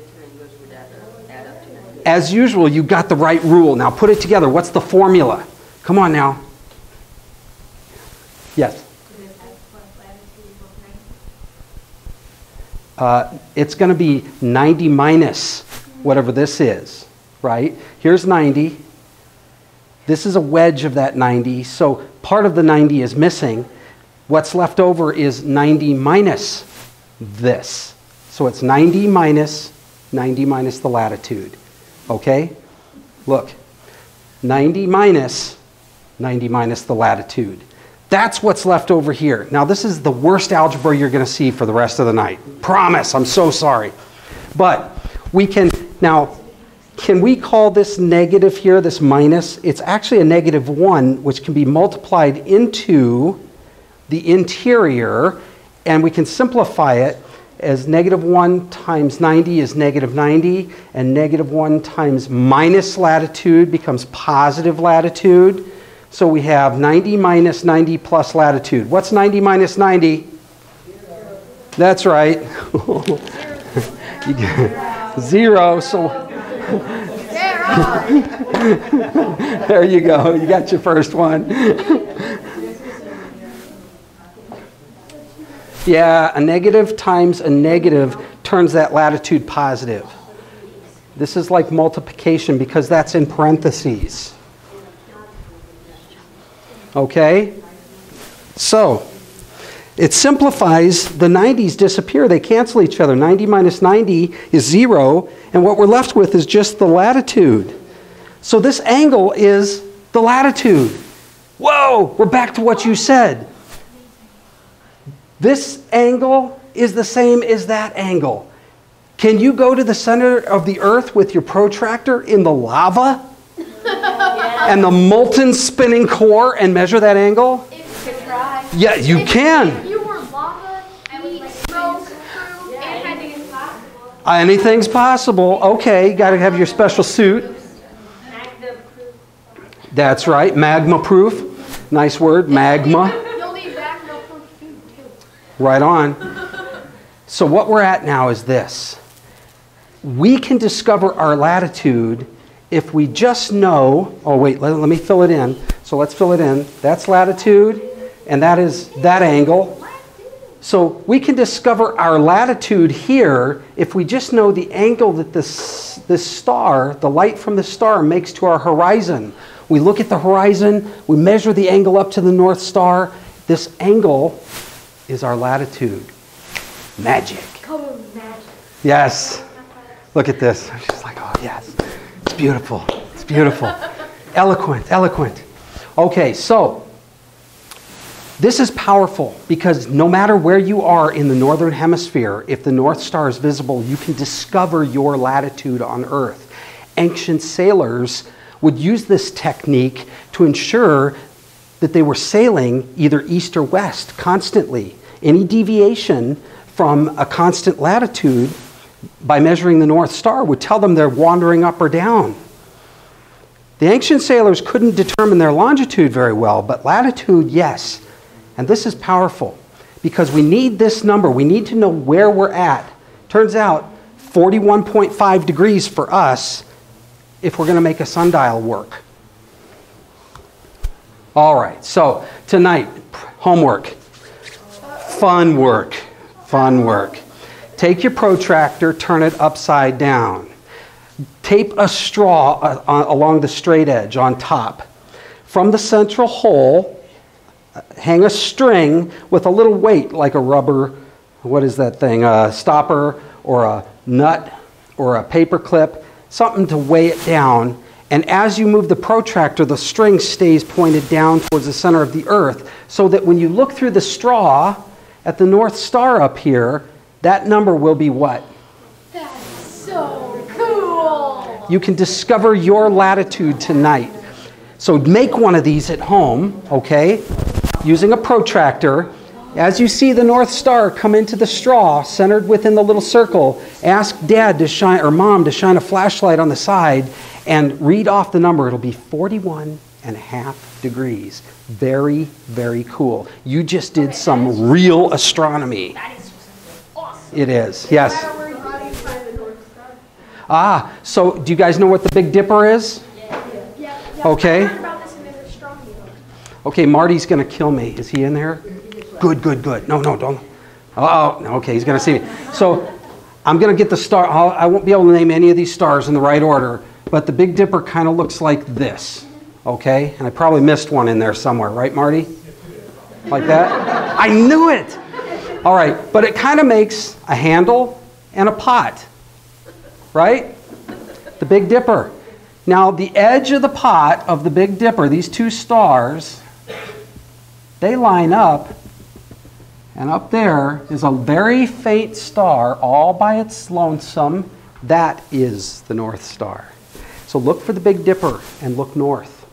triangles would add up, add up to 90. As usual, you got the right rule. Now put it together. What's the formula? Come on now. Yes. Uh, it's going to be 90 minus whatever this is, right? Here's 90. This is a wedge of that 90, so part of the 90 is missing. What's left over is 90 minus this. So it's 90 minus 90 minus the latitude. Okay? Look. 90 minus 90 minus the latitude. That's what's left over here. Now, this is the worst algebra you're going to see for the rest of the night. Promise, I'm so sorry. But we can, now, can we call this negative here, this minus? It's actually a negative 1, which can be multiplied into the interior, And we can simplify it as negative 1 times 90 is negative 90, and negative 1 times minus latitude becomes positive latitude. So we have 90 minus 90 plus latitude. What's 90 minus 90? That's right. Get Zero. So there you go. You got your first one. Yeah, a negative times a negative turns that latitude positive. This is like multiplication because that's in parentheses. Okay? So, it simplifies, the 90s disappear, they cancel each other. 90 minus 90 is 0, and what we're left with is just the latitude. So this angle is the latitude. Whoa, we're back to what you said. This angle is the same as that angle. Can you go to the center of the earth with your protractor in the lava and the molten spinning core and measure that angle? Yeah, you If- can. If you were lava, heat, smoke, and had to possible. Anything's possible. Okay, got to have your special suit. Magma proof. That's right, magma proof. Nice word, magma. You'll need magma proof food too. Right on. So, what we're at now is this we can discover our latitude if we just know. Oh, wait, let, let me fill it in. So, let's fill it in. That's latitude, and that is that angle. So, we can discover our latitude here if we just know the angle that this, this star, the light from the star, makes to our horizon. We look at the horizon, we measure the angle up to the North Star. This angle is our latitude. Magic. Magic. Yes. Look at this. She's like, oh, yes. It's beautiful. It's beautiful. eloquent, eloquent. Okay, so this is powerful because no matter where you are in the northern hemisphere, if the North Star is visible, you can discover your latitude on Earth. Ancient sailors would use this technique to ensure that they were sailing either east or west constantly. Any deviation from a constant latitude by measuring the North Star would tell them they're wandering up or down. The ancient sailors couldn't determine their longitude very well, but latitude, yes. And this is powerful because we need this number. We need to know where we're at. Turns out 41.5 degrees for us if we're going to make a sundial work. All right, so tonight, homework. Fun work. Fun work. Take your protractor, turn it upside down. Tape a straw uh, uh, along the straight edge on top. From the central hole, hang a string with a little weight like a rubber, what is that thing, a stopper or a nut or a paper clip, something to weigh it down. And as you move the protractor, the string stays pointed down towards the center of the earth so that when you look through the straw at the North Star up here, that number will be what? That's so cool. You can discover your latitude tonight. So make one of these at home, okay? Using a protractor. As you see the North Star come into the straw, centered within the little circle, ask dad to shine or mom to shine a flashlight on the side and read off the number. It'll be 41 and a half degrees. Very, very cool. You just did some real astronomy. That is awesome. It is, yes. How do you find the North Star? Ah, so do you guys know what the Big Dipper is? Yeah, yeah. Okay. I learned about this in the astronomy book. Okay, Marty's going to kill me. Is he in there? Good, good, good. No, no, don't. Oh, okay, he's going to see me. So I'm going to get the star. I'll, I won't be able to name any of these stars in the right order, but the Big Dipper kind of looks like this. Okay? And I probably missed one in there somewhere, right, Marty? Like that? I knew it! All right, but it kind of makes a handle and a pot, right? The Big Dipper. Now, the edge of the pot of the Big Dipper, these two stars, they line up, and up there is a very faint star all by its lonesome. That is the North Star. So look for the Big Dipper and look north.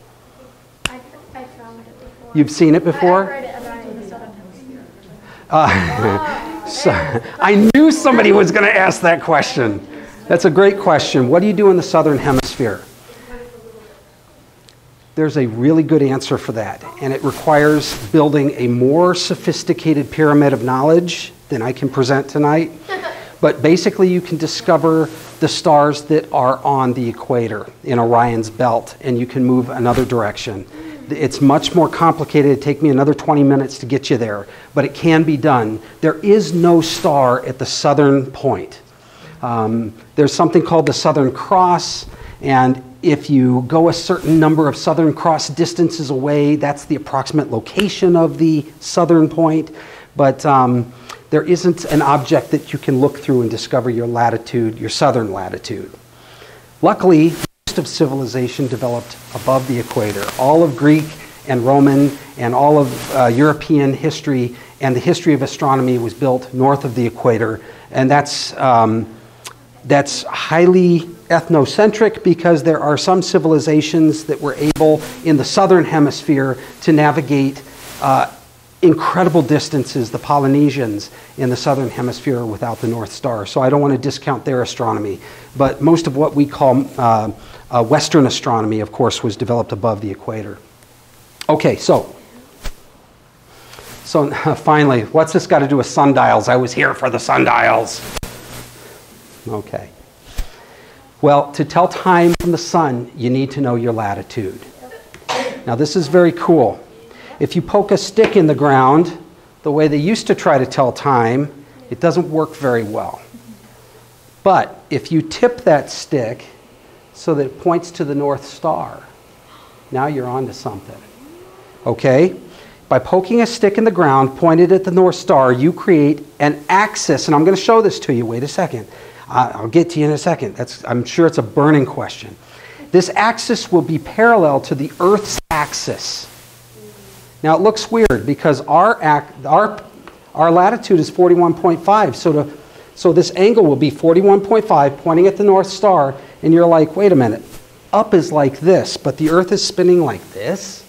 I, I found it before. You've seen it I before? read it about it in the Southern Hemisphere. Uh, so, I knew somebody was going to ask that question. That's a great question. What do you do in the southern hemisphere? There's a really good answer for that, and it requires building a more sophisticated pyramid of knowledge than I can present tonight. But basically, you can discover the stars that are on the equator in Orion's belt, and you can move another direction. It's much more complicated. It'd take me another 20 minutes to get you there, but it can be done. There is no star at the southern point. Um, there's something called the Southern Cross, and if you go a certain number of Southern Cross distances away, that's the approximate location of the southern point. But um, there isn't an object that you can look through and discover your latitude, your southern latitude. Luckily, most of civilization developed above the equator. All of Greek and Roman and all of uh, European history and the history of astronomy was built north of the equator, and that's um, that's highly ethnocentric because there are some civilizations that were able in the southern hemisphere to navigate uh, incredible distances, the Polynesians in the southern hemisphere without the North Star. So I don't want to discount their astronomy. But most of what we call uh, uh, Western astronomy, of course, was developed above the equator. Okay, so. So finally, what's this got to do with sundials? I was here for the sundials. Okay. Well, to tell time from the sun, you need to know your latitude. Now, this is very cool. If you poke a stick in the ground, the way they used to try to tell time, it doesn't work very well. But if you tip that stick so that it points to the North Star, now you're onto something. Okay? By poking a stick in the ground pointed at the North Star, you create an axis, and I'm going to show this to you. Wait a second. I'll get to you in a second. That's, I'm sure it's a burning question. This axis will be parallel to the Earth's axis. Now it looks weird because our, our, our latitude is 41.5. So, to, so this angle will be 41.5 pointing at the North Star. And you're like, wait a minute. Up is like this, but the Earth is spinning like this?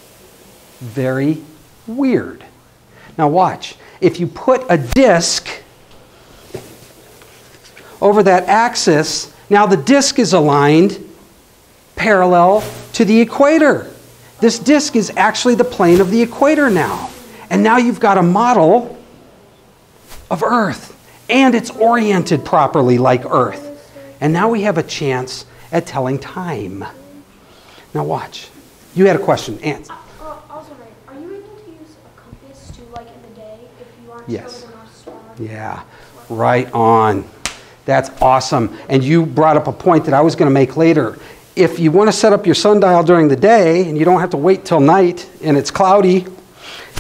Very weird. Now watch. If you put a disk over that axis, now the disk is aligned parallel to the equator. This disk is actually the plane of the equator now. And now you've got a model of Earth, and it's oriented properly like Earth. And now we have a chance at telling time. Now watch. You had a question, Ant. Uh, uh, also, are you able to use a compass to, like, in the day, if you aren't Yes. sure of the North Star? Yeah, right on. That's awesome. And you brought up a point that I was going to make later. If you want to set up your sundial during the day and you don't have to wait till night and it's cloudy,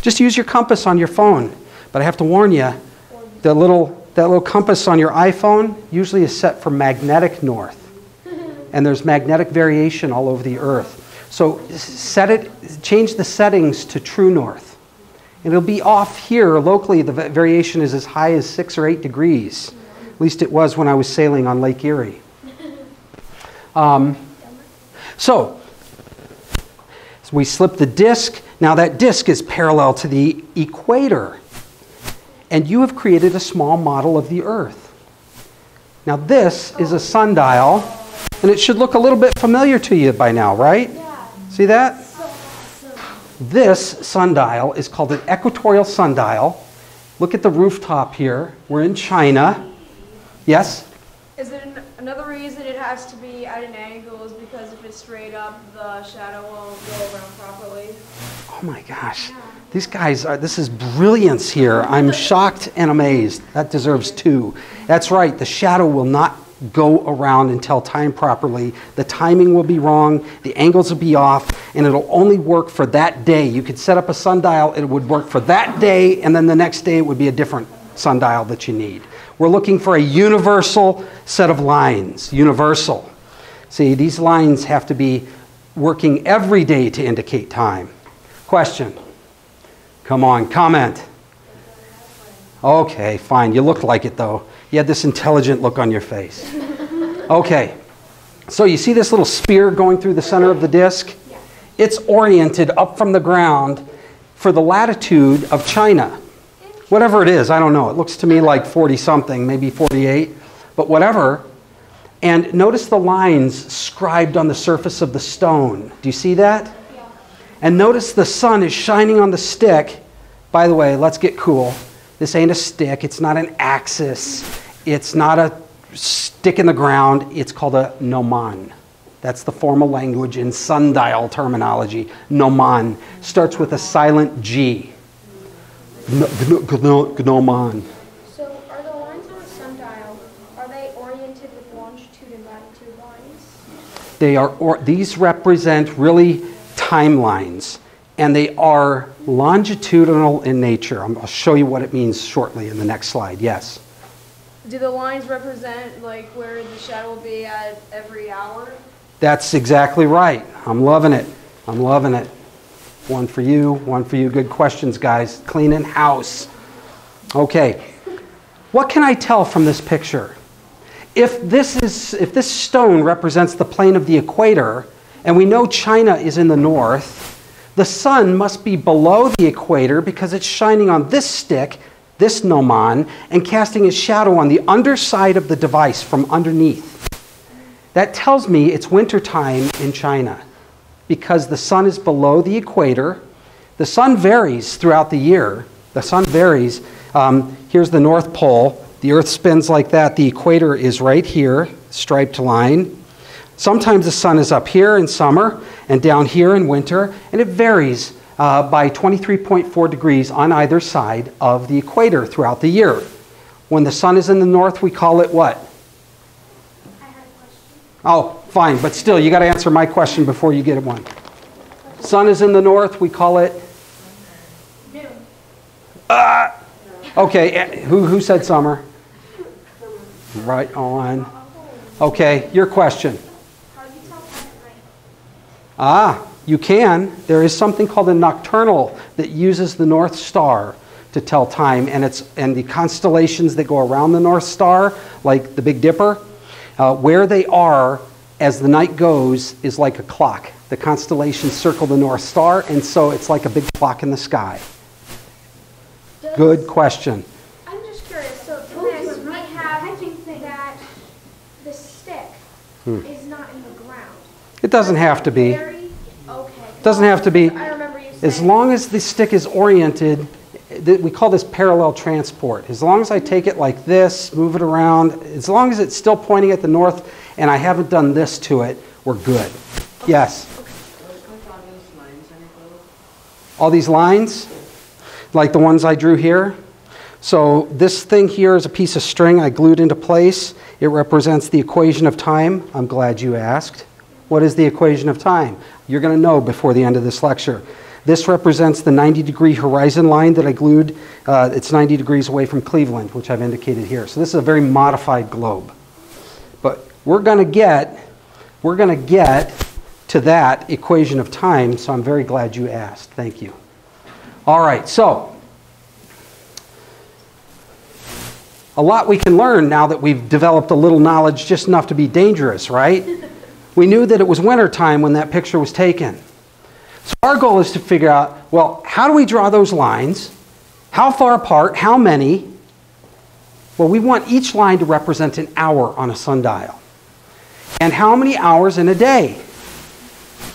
just use your compass on your phone. But I have to warn you, the little, that little compass on your iPhone usually is set for magnetic north. And there's magnetic variation all over the earth. So set it, change the settings to true north. And it'll be off here locally. The variation is as high as six or eight degrees. At least it was when I was sailing on Lake Erie. Um, so, so we slip the disk. Now that disk is parallel to the equator. And you have created a small model of the Earth. Now this is a sundial, and it should look a little bit familiar to you by now, right? Yeah. See that? This sundial is called an equatorial sundial. Look at the rooftop here. We're in China. Yes? Is it an- another reason it has to be at an angle is because if it's straight up, the shadow won't go around properly? Oh my gosh. These guys are, this is brilliance here. I'm shocked and amazed. That deserves two. That's right, the shadow will not go around and tell time properly. The timing will be wrong, the angles will be off, and it'll only work for that day. You could set up a sundial, it would work for that day, and then the next day it would be a different sundial that you need. We're looking for a universal set of lines, universal. See, these lines have to be working every day to indicate time. Question? Come on, comment. Okay, fine. You looked like it though. You had this intelligent look on your face. Okay, so you see this little spear going through the center of the disc? It's oriented up from the ground for the latitude of China. Whatever it is, I don't know. It looks to me like 40 something, maybe 48, but whatever. And notice the lines scribed on the surface of the stone. Do you see that? And notice the sun is shining on the stick. By the way, let's get cool. This ain't a stick, it's not an axis, it's not a stick in the ground, it's called a gnomon. That's the formal language in sundial terminology. Gnomon starts with a silent G. Gno- gno- gno- Gnomon. So are the lines on a sundial, are they oriented with longitude and latitude lines? They are, or, these represent really timelines, and they are longitudinal in nature. I'm- I'll show you what it means shortly in the next slide. Yes. Do the lines represent like where the shadow will be at every hour? That's exactly right. I'm loving it. I'm loving it. One for you, one for you. Good questions, guys. Cleaning house. Okay. What can I tell from this picture? If this is if this stone represents the plane of the equator, and we know China is in the north, the sun must be below the equator because it's shining on this stick, this gnomon, and casting its shadow on the underside of the device from underneath. That tells me it's wintertime in China because the sun is below the equator. The sun varies throughout the year. The sun varies. Um, here's the North Pole. The Earth spins like that. The equator is right here, striped line. Sometimes the sun is up here in summer and down here in winter, and it varies uh, by 23.4 degrees on either side of the equator throughout the year. When the sun is in the north, we call it what? I had a question. Oh, fine, but still, you got to answer my question before you get one. Sun is in the north, we call it. Noon. Okay, eh, who, who said summer? Right on. Okay, your question. Ah, you can. There is something called a nocturnal that uses the North Star to tell time, and it's and the constellations that go around the North Star, like the Big Dipper, uh, where they are as the night goes is like a clock. The constellations circle the North Star, and so it's like a big clock in the sky. Does- Good question. I'm just curious, so for this, we have that the stick Hmm. is not in the ground. It doesn't have to be. Very, okay. Doesn't have to be. I remember you saying. As long as the stick is oriented, th- we call this parallel transport. As long as I take it like this, move it around, as long as it's still pointing at the north and I haven't done this to it, we're good. Yes? All these lines, like the ones I drew here. So this thing here is a piece of string I glued into place. It represents the equation of time. I'm glad you asked. What is the equation of time? You're going to know before the end of this lecture. This represents the 90 degree horizon line that I glued. Uh, it's 90 degrees away from Cleveland, which I've indicated here. So this is a very modified globe. We're going to get we're going to get to that equation of time, so I'm very glad you asked. Thank you. All right, so a lot we can learn now that we've developed a little knowledge just enough to be dangerous, right? We knew that it was wintertime when that picture was taken. So our goal is to figure out, well, how do we draw those lines? How far apart? How many? Well, we want each line to represent an hour on a sundial. And how many hours in a day?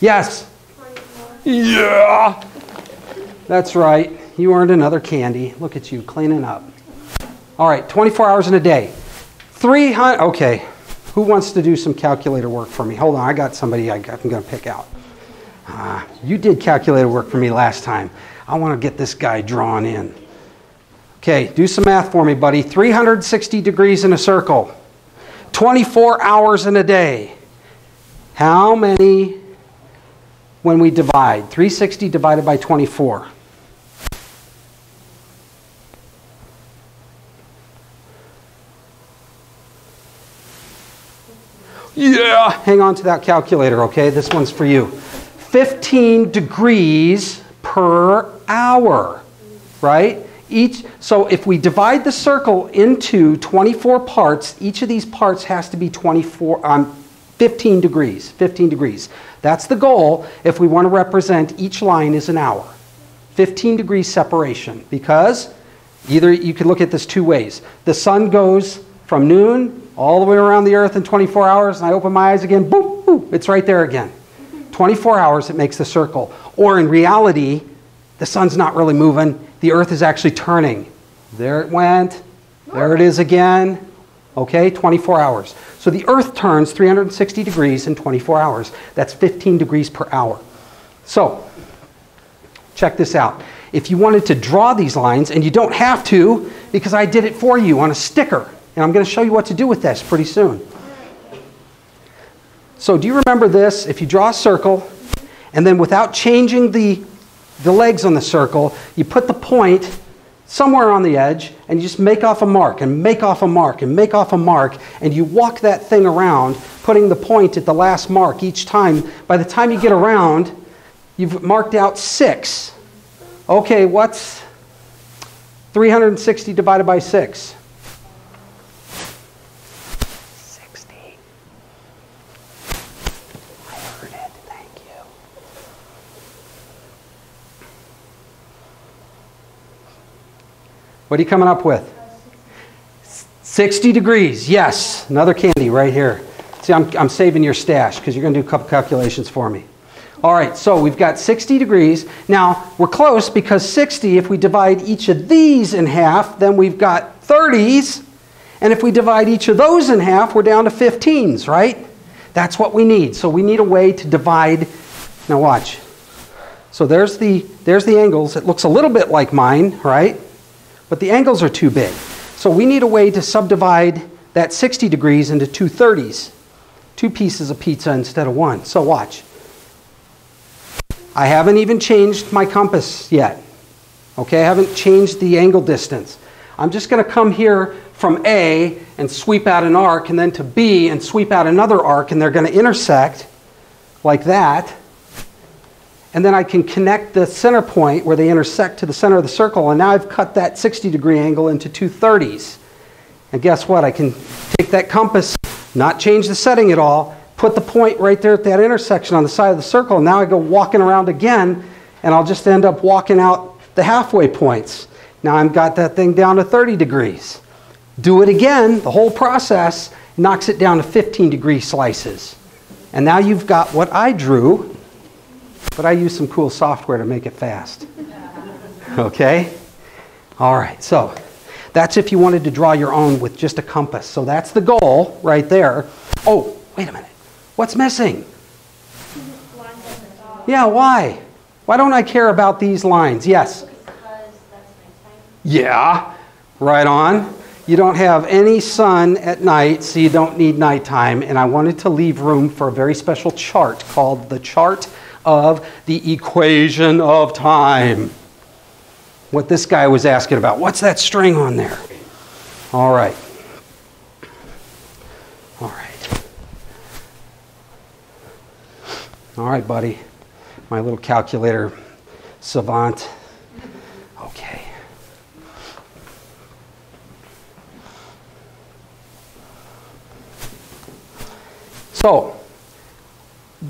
Yes. 24. Yeah. That's right. You earned another candy. Look at you cleaning up. All right, 24 hours in a day. 300. Okay. Who wants to do some calculator work for me? Hold on. I got somebody I I'm going to pick out. Ah, you did calculator work for me last time. I want to get this guy drawn in. Okay, do some math for me, buddy. 360 degrees in a circle. 24 hours in a day. How many when we divide? 360 divided by 24. Yeah, hang on to that calculator, okay? This one's for you. 15 degrees per hour, right? Each so if we divide the circle into 24 parts, each of these parts has to be 24 um, 15 degrees, 15 degrees. That's the goal if we want to represent each line as an hour. 15 degrees separation because Either you could look at this two ways. The sun goes from noon all the way around the earth in 24 hours, and I open my eyes again, boom, boom, it's right there again. 24 hours, it makes the circle. Or in reality, the sun's not really moving, the earth is actually turning. There it went, there it is again. Okay, 24 hours. So the earth turns 360 degrees in 24 hours. That's 15 degrees per hour. So, check this out. If you wanted to draw these lines, and you don't have to because I did it for you on a sticker, and I'm going to show you what to do with this pretty soon. So, do you remember this? If you draw a circle, and then without changing the, the legs on the circle, you put the point somewhere on the edge, and you just make off a mark, and make off a mark, and make off a mark, and you walk that thing around, putting the point at the last mark each time. By the time you get around, you've marked out six. Okay, what's 360 divided by 6? 60. I heard it. Thank you. What are you coming up with? 60 degrees. Yes. Another candy right here. See, I'm, I'm saving your stash because you're going to do a couple calculations for me. All right, so we've got 60 degrees. Now, we're close because 60, if we divide each of these in half, then we've got 30s. And if we divide each of those in half, we're down to 15s, right? That's what we need. So we need a way to divide. Now watch. So there's the, there's the angles. It looks a little bit like mine, right? But the angles are too big. So we need a way to subdivide that 60 degrees into two 30s. Two pieces of pizza instead of one. So watch. I haven't even changed my compass yet. Okay, I haven't changed the angle distance. I'm just going to come here from A and sweep out an arc, and then to B and sweep out another arc, and they're going to intersect like that. And then I can connect the center point where they intersect to the center of the circle, and now I've cut that 60 degree angle into two 30s. And guess what? I can take that compass, not change the setting at all, put the point right there at that intersection on the side of the circle, and now I go walking around again, and I'll just end up walking out the halfway points. Now I've got that thing down to 30 degrees. Do it again, the whole process knocks it down to 15 degree slices. And now you've got what I drew, but I use some cool software to make it fast. Okay? All right, so that's if you wanted to draw your own with just a compass. So that's the goal right there. Oh, wait a minute. What's missing? Yeah, why? Why don't I care about these lines? Yes? Yeah, right on. You don't have any sun at night, so you don't need nighttime. And I wanted to leave room for a very special chart called the chart of the equation of time. What this guy was asking about. What's that string on there? All right. All right. All right, buddy. My little calculator savant. Okay. So,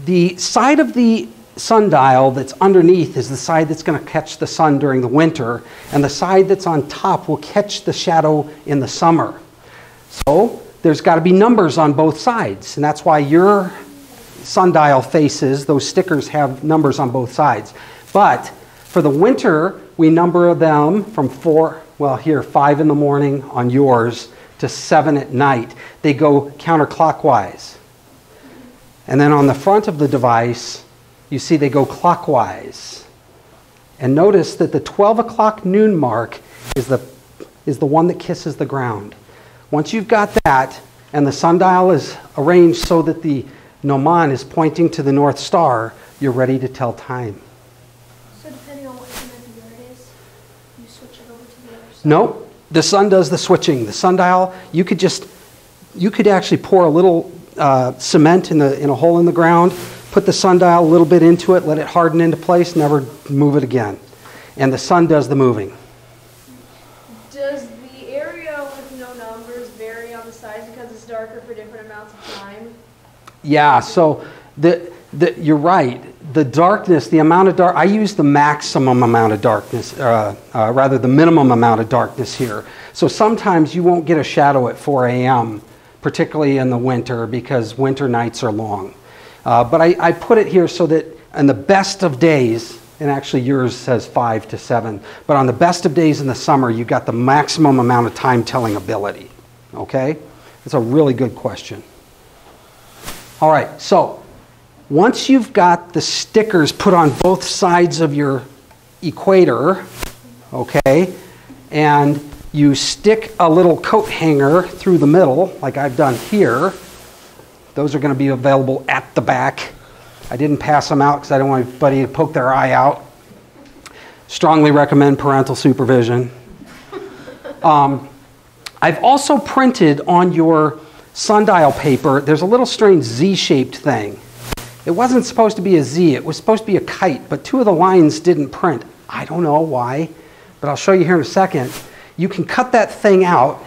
the side of the sundial that's underneath is the side that's going to catch the sun during the winter, and the side that's on top will catch the shadow in the summer. So, there's got to be numbers on both sides, and that's why your sundial faces, those stickers have numbers on both sides. But for the winter, we number them from four, well, here, five in the morning on yours to seven at night. They go counterclockwise. And then on the front of the device, you see they go clockwise. And notice that the 12 o'clock noon mark is the, is the one that kisses the ground. Once you've got that, and the sundial is arranged so that the gnomon is pointing to the North Star, you're ready to tell time. So depending on what time of year it is, you switch it over to the other side. Nope, the sun does the switching. The sundial, you could just, you could actually pour a little uh, cement in, the, in a hole in the ground, put the sundial a little bit into it, let it harden into place, never move it again. And the sun does the moving. Does the area with no numbers vary on the sides because it's darker for different amounts of time? Yeah, so the, the, you're right. the darkness, the amount of dark, I use the maximum amount of darkness, uh, uh, rather the minimum amount of darkness here. So sometimes you won't get a shadow at 4 a.m., particularly in the winter because winter nights are long. Uh, but I, I put it here so that on the best of days, and actually yours says 5 to 7, but on the best of days in the summer, you've got the maximum amount of time telling ability. Okay? It's a really good question. All right, so once you've got the stickers put on both sides of your equator, okay, and you stick a little coat hanger through the middle, like I've done here, those are going to be available at the back. I didn't pass them out because I don't want anybody to poke their eye out. Strongly recommend parental supervision. Um, I've also printed on your sundial paper, there's a little strange Z-shaped thing. It wasn't supposed to be a Z, it was supposed to be a kite, but two of the lines didn't print. I don't know why, but I'll show you here in a second. You can cut that thing out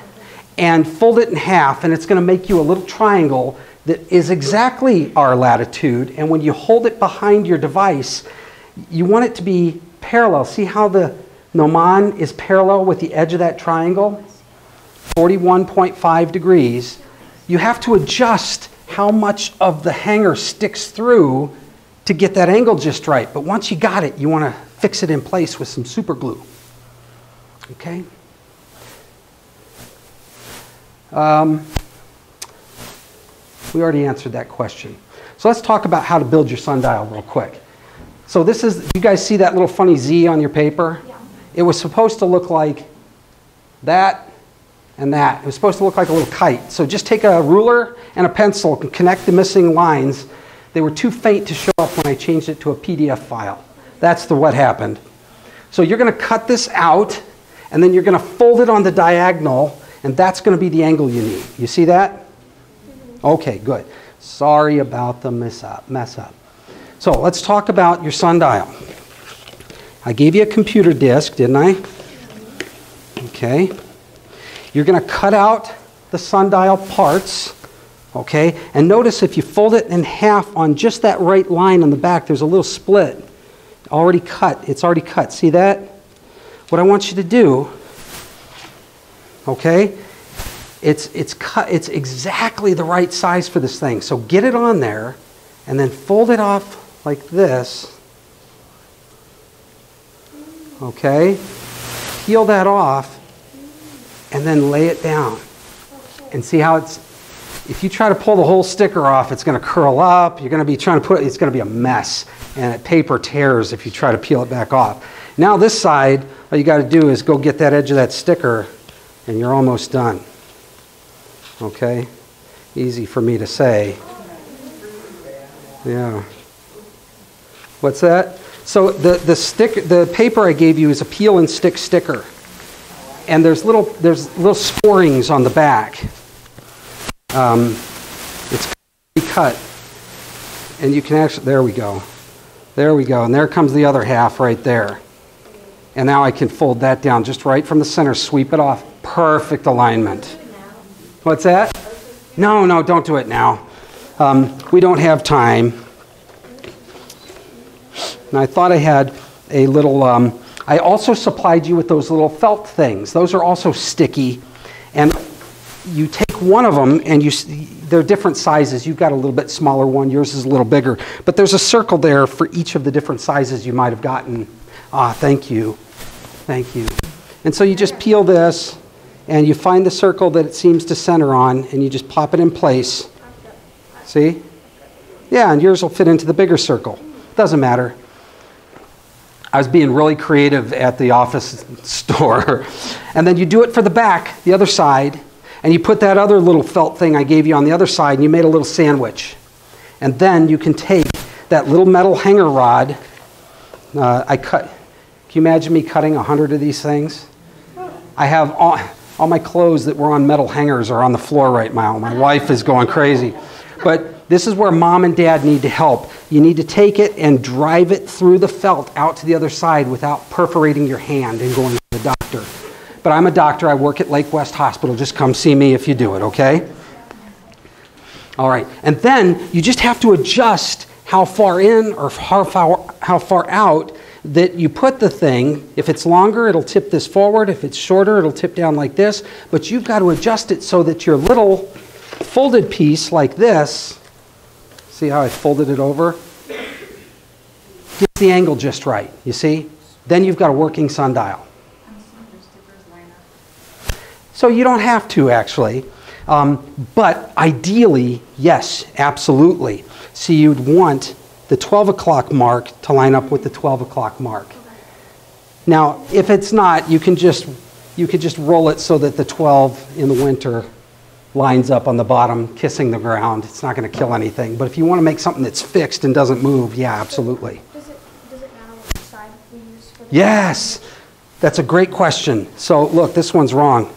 and fold it in half, and it's going to make you a little triangle that is exactly our latitude. And when you hold it behind your device, you want it to be parallel. See how the gnomon is parallel with the edge of that triangle? 41.5 degrees. You have to adjust how much of the hanger sticks through to get that angle just right. But once you got it, you want to fix it in place with some super glue. Okay? Um, we already answered that question. So let's talk about how to build your sundial real quick. So this is, you guys see that little funny Z on your paper? Yeah. It was supposed to look like that and that. It was supposed to look like a little kite. So just take a ruler and a pencil and connect the missing lines. They were too faint to show up when I changed it to a PDF file. That's the what happened. So you're going to cut this out, and then you're going to fold it on the diagonal, and that's going to be the angle you need. You see that? Okay, good. Sorry about the mess up. Mess up. So let's talk about your sundial. I gave you a computer disk, didn't I? Okay. You're going to cut out the sundial parts, okay? And notice if you fold it in half on just that right line on the back, there's a little split. Already cut. It's already cut. See that? What I want you to do, okay? It's, it's, cut, it's exactly the right size for this thing. So get it on there and then fold it off like this. Okay? Peel that off and then lay it down. And see how it's, if you try to pull the whole sticker off, it's going to curl up. You're going to be trying to put, it's going to be a mess. And paper tears if you try to peel it back off. Now this side, all you got to do is go get that edge of that sticker and you're almost done. Okay? Easy for me to say. Yeah. What's that? So the, the stick the paper I gave you is a peel and stick sticker. And there's little there's little sporings on the back. Um, it's cut. And you can actually there we go. There we go. And there comes the other half right there. And now I can fold that down just right from the center, sweep it off. Perfect alignment. What's that? No, no, don't do it now. Um, we don't have time. And I thought I had a little, um, I also supplied you with those little felt things. Those are also sticky. And you take one of them and you, they're different sizes. You've got a little bit smaller one, yours is a little bigger. But there's a circle there for each of the different sizes you might have gotten. Ah, thank you. Thank you. And so you just peel this and you find the circle that it seems to center on and you just pop it in place. See? Yeah, and yours will fit into the bigger circle. Doesn't matter. I was being really creative at the office store. and then you do it for the back, the other side, and you put that other little felt thing I gave you on the other side, and you made a little sandwich. And then you can take that little metal hanger rod. Uh, I cut. Can you imagine me cutting a hundred of these things? I have all, all my clothes that were on metal hangers are on the floor right now. My wife is going crazy. But this is where mom and dad need to help. You need to take it and drive it through the felt out to the other side without perforating your hand and going to the doctor. But I'm a doctor. I work at Lake West Hospital. Just come see me if you do it, okay? All right. And then you just have to adjust how far in or how far, how far out that you put the thing. If it's longer, it'll tip this forward. If it's shorter, it'll tip down like this. But you've got to adjust it so that your little folded piece like this, see how I folded it over? Gets the angle just right, you see? Then you've got a working sundial. So you don't have to actually. Um, but ideally, yes, absolutely. So you'd want the 12 o'clock mark to line up with the 12 o'clock mark. Now, if it's not, you can just you could just roll it so that the 12 in the winter lines up on the bottom, kissing the ground. It's not going to kill anything. But if you want to make something that's fixed and doesn't move, yeah, absolutely. Does it, does it matter what side we use for the? Yes, that's a great question. So look, this one's wrong.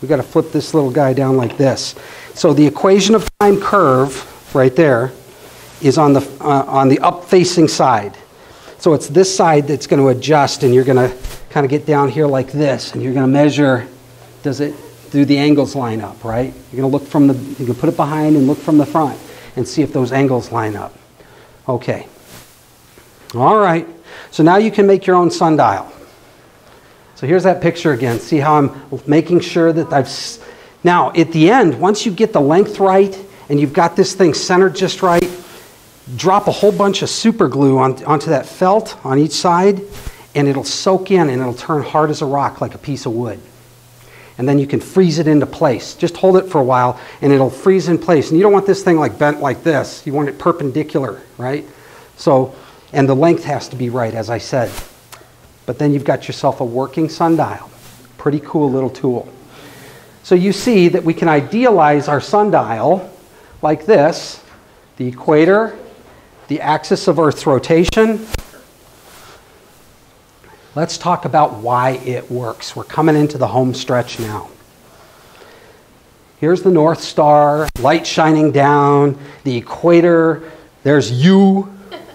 We've got to flip this little guy down like this. So the equation of time curve, right there, is on the, uh, on the up-facing side. So it's this side that's going to adjust, and you're going to kind of get down here like this, and you're going to measure, does it, do the angles line up, right? You're going to look from the, you can put it behind and look from the front and see if those angles line up. Okay. All right. So now you can make your own sundial. So here's that picture again. See how I'm making sure that I've. Now, at the end, once you get the length right and you've got this thing centered just right, drop a whole bunch of super glue on, onto that felt on each side, and it'll soak in and it'll turn hard as a rock like a piece of wood. And then you can freeze it into place. Just hold it for a while and it'll freeze in place. And you don't want this thing like bent like this. You want it perpendicular, right? So, and the length has to be right, as I said. But then you've got yourself a working sundial. Pretty cool little tool. So you see that we can idealize our sundial like this the equator, the axis of Earth's rotation. Let's talk about why it works. We're coming into the home stretch now. Here's the North Star, light shining down, the equator. There's you.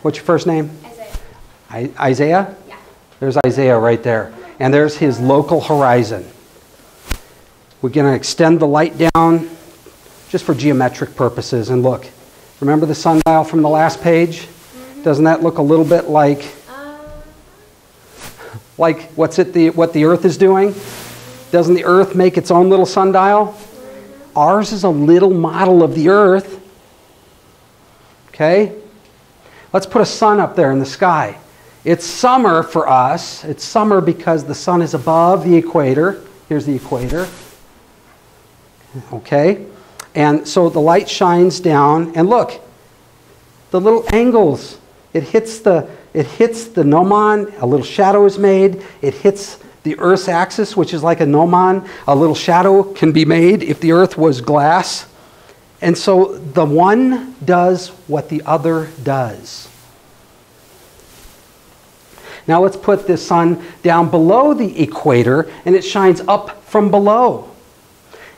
What's your first name? Isaiah. I- Isaiah? Yeah. There's Isaiah right there. And there's his local horizon. We're going to extend the light down just for geometric purposes. And look, remember the sundial from the last page? Doesn't that look a little bit like, Um, like what's it the, what the Earth is doing? Doesn't the Earth make its own little sundial? Ours is a little model of the Earth. Okay? Let's put a sun up there in the sky. It's summer for us. It's summer because the sun is above the equator. Here's the equator. Okay? And so the light shines down, and look, the little angles. It hits the, it hits the gnomon, a little shadow is made. It hits the Earth's axis, which is like a gnomon. A little shadow can be made if the Earth was glass. And so the one does what the other does. Now let's put the sun down below the equator and it shines up from below.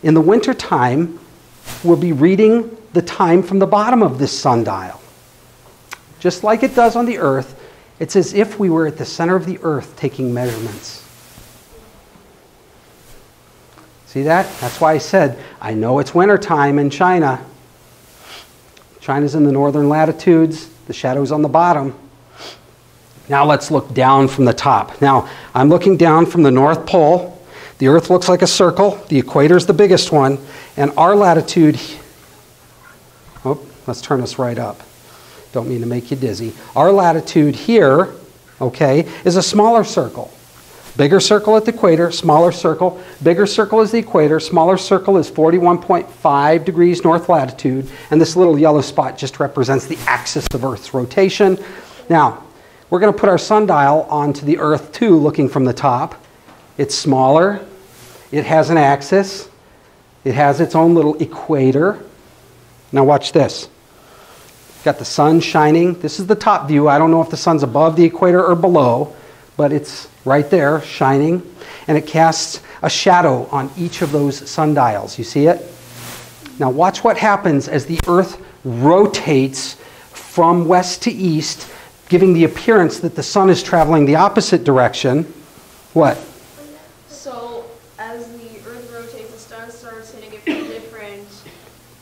In the wintertime, we'll be reading the time from the bottom of this sundial. Just like it does on the earth, it's as if we were at the center of the earth taking measurements. See that? That's why I said, I know it's wintertime in China. China's in the northern latitudes, the shadow's on the bottom. Now let's look down from the top. Now, I'm looking down from the North Pole. The Earth looks like a circle. The equator is the biggest one. And our latitude, oh, let's turn this right up. Don't mean to make you dizzy. Our latitude here, okay, is a smaller circle. Bigger circle at the equator, smaller circle. Bigger circle is the equator, smaller circle is 41.5 degrees north latitude, and this little yellow spot just represents the axis of Earth's rotation. Now, we're going to put our sundial onto the Earth too, looking from the top. It's smaller, it has an axis, it has its own little equator. Now, watch this. Got the sun shining. This is the top view. I don't know if the sun's above the equator or below, but it's right there shining. And it casts a shadow on each of those sundials. You see it? Now, watch what happens as the Earth rotates from west to east, giving the appearance that the sun is traveling the opposite direction. What? So as the Earth rotates, the sun starts hitting it from different.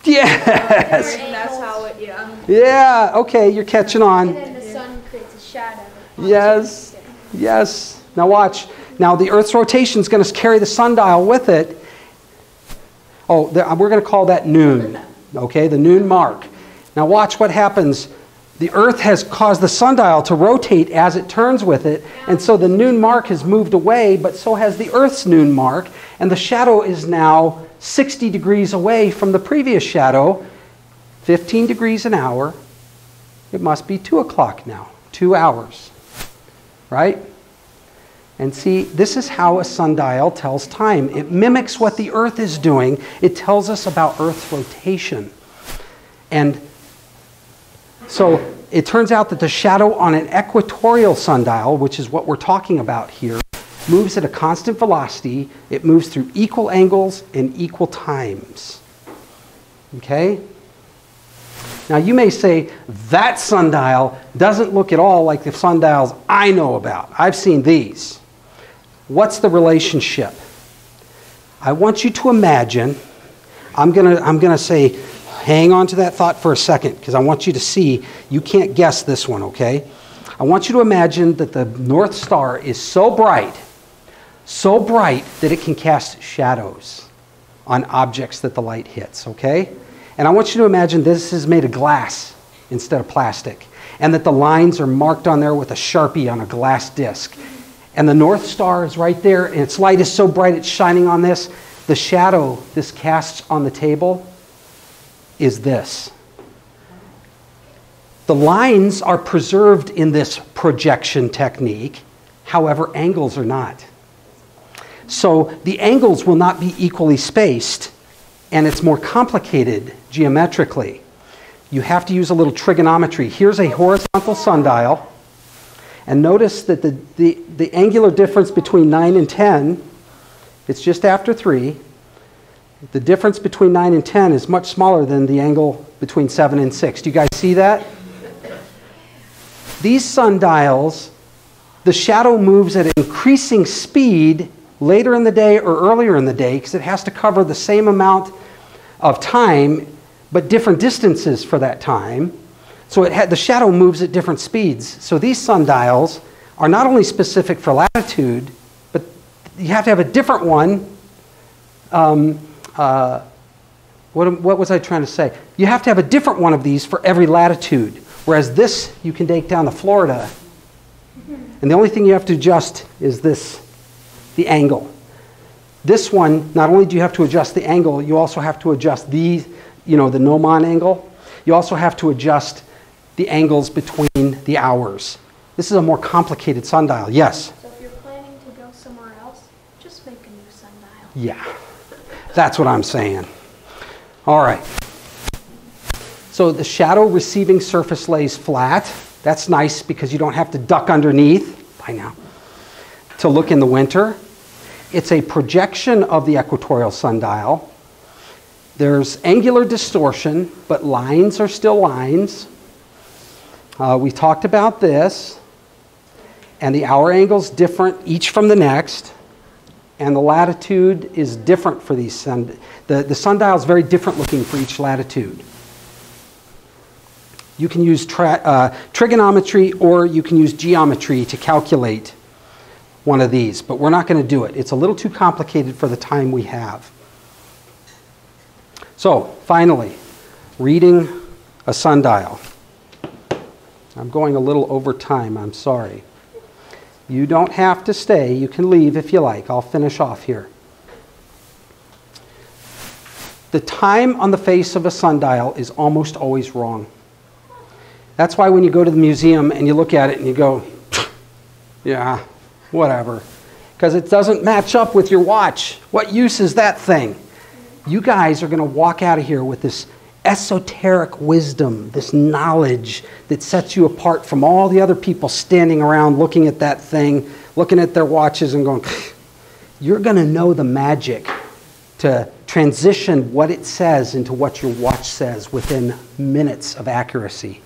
Yes. That's how it, yeah. Yeah, okay, you're catching And on. then the sun creates a shadow. on Yes. Yes. Now watch. Now the Earth's rotation is going to carry the sundial with it. Oh, there, uh, we're going to call that noon. Okay, the noon mark. Now watch what happens. The Earth has caused the sundial to rotate as it turns with it, and so the noon mark has moved away, but so has the Earth's noon mark, and the shadow is now 60 degrees away from the previous shadow, 15 degrees an hour. It must be 2 o'clock now, two hours, right? And see, this is how a sundial tells time. It mimics what the Earth is doing, it tells us about Earth's rotation. And so it turns out that the shadow on an equatorial sundial, which is what we're talking about here, moves at a constant velocity. It moves through equal angles and equal times. Okay? Now you may say, that sundial doesn't look at all like the sundials I know about. I've seen these. What's the relationship? I want you to imagine, I'm going to I'm going to say, hang on to that thought for a second because I want you to see, you can't guess this one, okay? I want you to imagine that the North Star is so bright, so bright that it can cast shadows on objects that the light hits, okay? And I want you to imagine this is made of glass instead of plastic, and that the lines are marked on there with a sharpie on a glass disc. And the North Star is right there, and its light is so bright it's shining on this. The shadow this casts on the table is this. The lines are preserved in this projection technique, however, angles are not. So the angles will not be equally spaced, and it's more complicated geometrically. You have to use a little trigonometry. Here's a horizontal sundial, and notice that the, the, the angular difference between 9 and 10, it's just after 3. The difference between 9 and 10 is much smaller than the angle between 7 and 6. Do you guys see that? These sundials, the shadow moves at increasing speed later in the day or earlier in the day because it has to cover the same amount of time but different distances for that time. So it had, the shadow moves at different speeds. So these sundials are not only specific for latitude, but you have to have a different one. Um, uh, what, what was I trying to say? You have to have a different one of these for every latitude. Whereas this, you can take down to Florida. And the only thing you have to adjust is this, the angle. This one, not only do you have to adjust the angle, you also have to adjust the, you know, the gnomon angle. You also have to adjust the angles between the hours. This is a more complicated sundial. Yes? So if you're planning to go somewhere else, just make a new sundial. Yeah. That's what I'm saying. All right. So the shadow receiving surface lays flat. That's nice because you don't have to duck underneath by now to look in the winter. It's a projection of the equatorial sundial. There's angular distortion, but lines are still lines. Uh, we talked about this. And the hour angle's different each from the next. And the latitude is different for these sun. The, the sundial is very different looking for each latitude. You can use uh, trigonometry or you can use geometry to calculate one of these, but we're not going to do it. It's a little too complicated for the time we have. So, finally, reading a sundial. I'm going a little over time, I'm sorry. You don't have to stay, you can leave if you like. I'll finish off here. The time on the face of a sundial is almost always wrong. That's why when you go to the museum and you look at it and you go, yeah, whatever, because it doesn't match up with your watch. What use is that thing? You guys are going to walk out of here with this esoteric wisdom, this knowledge that sets you apart from all the other people standing around looking at that thing, looking at their watches and going, you're going to know the magic to transition what it says into what your watch says within minutes of accuracy.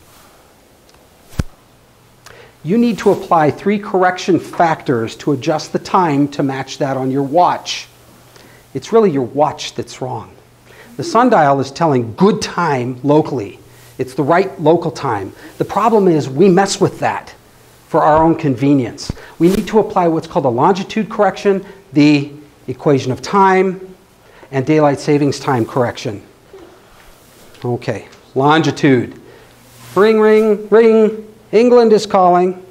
You need to apply three correction factors to adjust the time to match that on your watch. It's really your watch that's wrong. The sundial is telling good time locally. It's the right local time. The problem is we mess with that for our own convenience. We need to apply what's called a longitude correction, the equation of time, and daylight savings time correction. Okay, longitude. Ring, ring, ring. England is calling.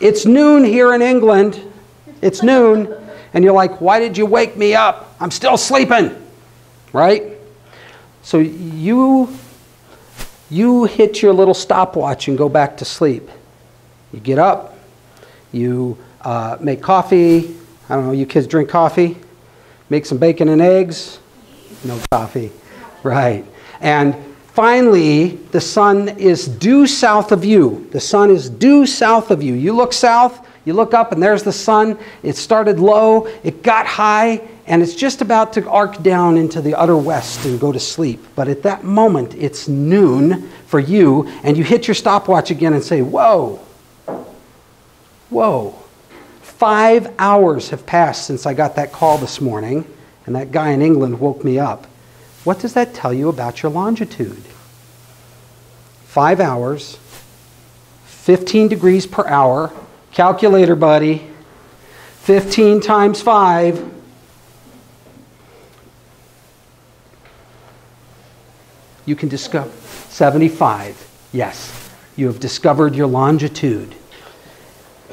It's noon here in England. It's noon. And you're like, why did you wake me up? I'm still sleeping. Right? So you you hit your little stopwatch and go back to sleep. You get up, you uh, make coffee. I don't know, you kids drink coffee? Make some bacon and eggs? No coffee. Right. And finally, the sun is due south of you. The sun is due south of you. You look south, you look up, and there's the sun. It started low, it got high, and it's just about to arc down into the utter west and go to sleep. But at that moment, it's noon for you, and you hit your stopwatch again and say, Whoa, whoa. Five hours have passed since I got that call this morning, and that guy in England woke me up. What does that tell you about your longitude? Five hours, 15 degrees per hour. Calculator, buddy. 15 times 5. You can discover 75. Yes, you have discovered your longitude.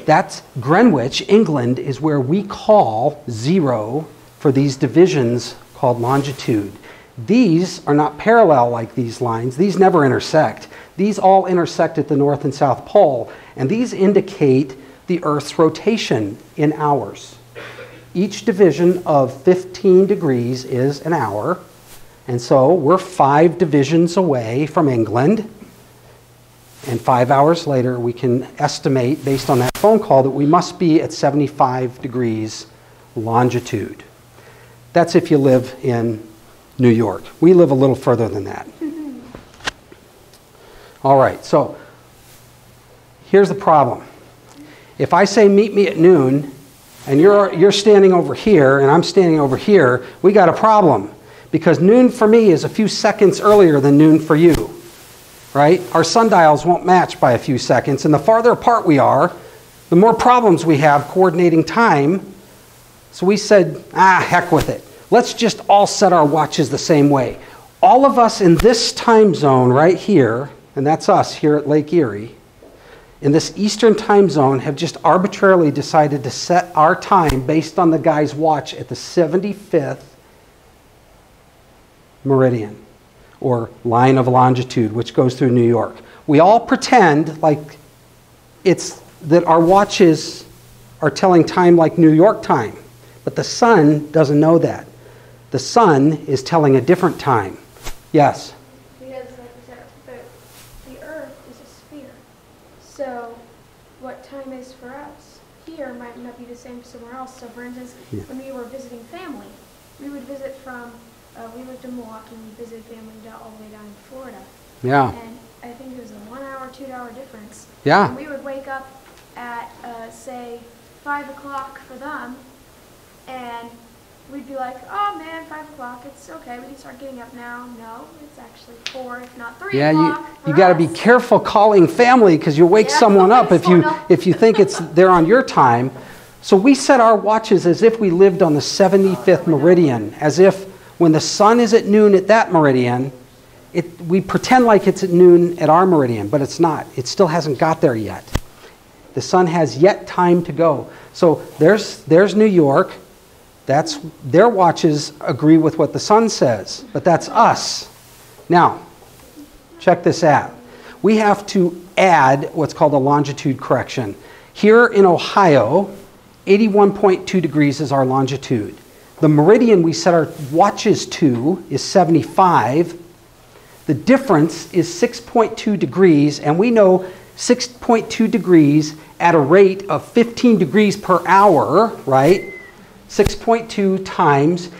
That's Greenwich, England, is where we call zero for these divisions called longitude. These are not parallel like these lines, these never intersect. These all intersect at the North and South Pole, and these indicate the Earth's rotation in hours. Each division of 15 degrees is an hour, and so we're five divisions away from England. And five hours later, we can estimate, based on that phone call, that we must be at 75 degrees longitude. That's if you live in New York. We live a little further than that. All right, so here's the problem. If I say meet me at noon, and you're, you're standing over here, and I'm standing over here, we got a problem. Because noon for me is a few seconds earlier than noon for you. Right? Our sundials won't match by a few seconds, and the farther apart we are, the more problems we have coordinating time. So we said, ah, heck with it. Let's just all set our watches the same way. All of us in this time zone right here, and that's us here at Lake Erie, in this eastern time zone have just arbitrarily decided to set our time based on the guy's watch at the 75th meridian or line of longitude, which goes through New York. We all pretend like it's that our watches are telling time like New York time, but the sun doesn't know that. The sun is telling a different time. Yes? Because, like the, the Earth is a sphere. So, what time is for us here might not be the same somewhere else. So, for instance, Yeah. when we were visiting family, we would visit from, uh, we lived in Milwaukee, and we visited family down, all the way down in Florida. Yeah. And I think it was a one hour, two hour difference. Yeah. And we would wake up at, uh, say, five o'clock for them, and we'd be like, oh man, five o'clock, it's okay, we can start getting up now. No, it's actually four, if not three Yeah, you, you got to be careful calling family because you wake Yeah, someone up if you up. if you think it's they're on your time. So we set our watches as if we lived on the 75th meridian, as if when the sun is at noon at that meridian, it, we pretend like it's at noon at our meridian, but it's not. It still hasn't got there yet. The sun has yet time to go. So there's there's New York. That's their watches agree with what the sun says, but that's us. Now, check this out. We have to add what's called a longitude correction. Here in Ohio, 81.2 degrees is our longitude. The meridian we set our watches to is 75. The difference is 6.2 degrees, and we know 6.2 degrees at a rate of 15 degrees per hour, right? 6.2 times,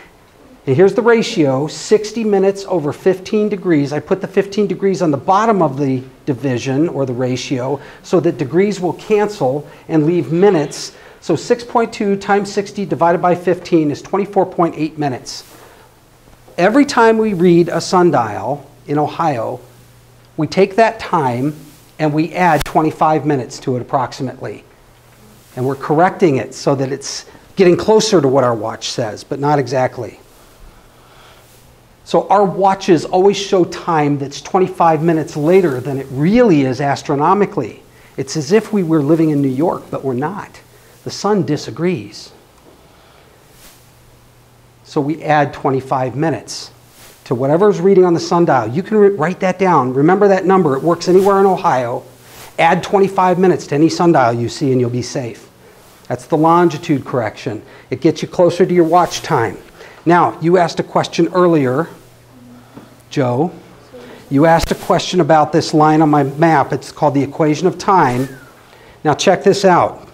and here's the ratio 60 minutes over 15 degrees. I put the 15 degrees on the bottom of the division or the ratio so that degrees will cancel and leave minutes. So 6.2 times 60 divided by 15 is 24.8 minutes. every time we read a sundial in Ohio, we take that time and we add 25 minutes to it approximately. And we're correcting it so that it's getting closer to what our watch says, but not exactly. So our watches always show time that's 25 minutes later than it really is astronomically. It's as if we were living in New York, but we're not. The sun disagrees. So we add 25 minutes to whatever's reading on the sundial. You can write that down. Remember that number. It works anywhere in Ohio. Add 25 minutes to any sundial you see and you'll be safe. That's the longitude correction. It gets you closer to your watch time. Now, you asked a question earlier, Joe. You asked a question about this line on my map. It's called the equation of time. Now, check this out.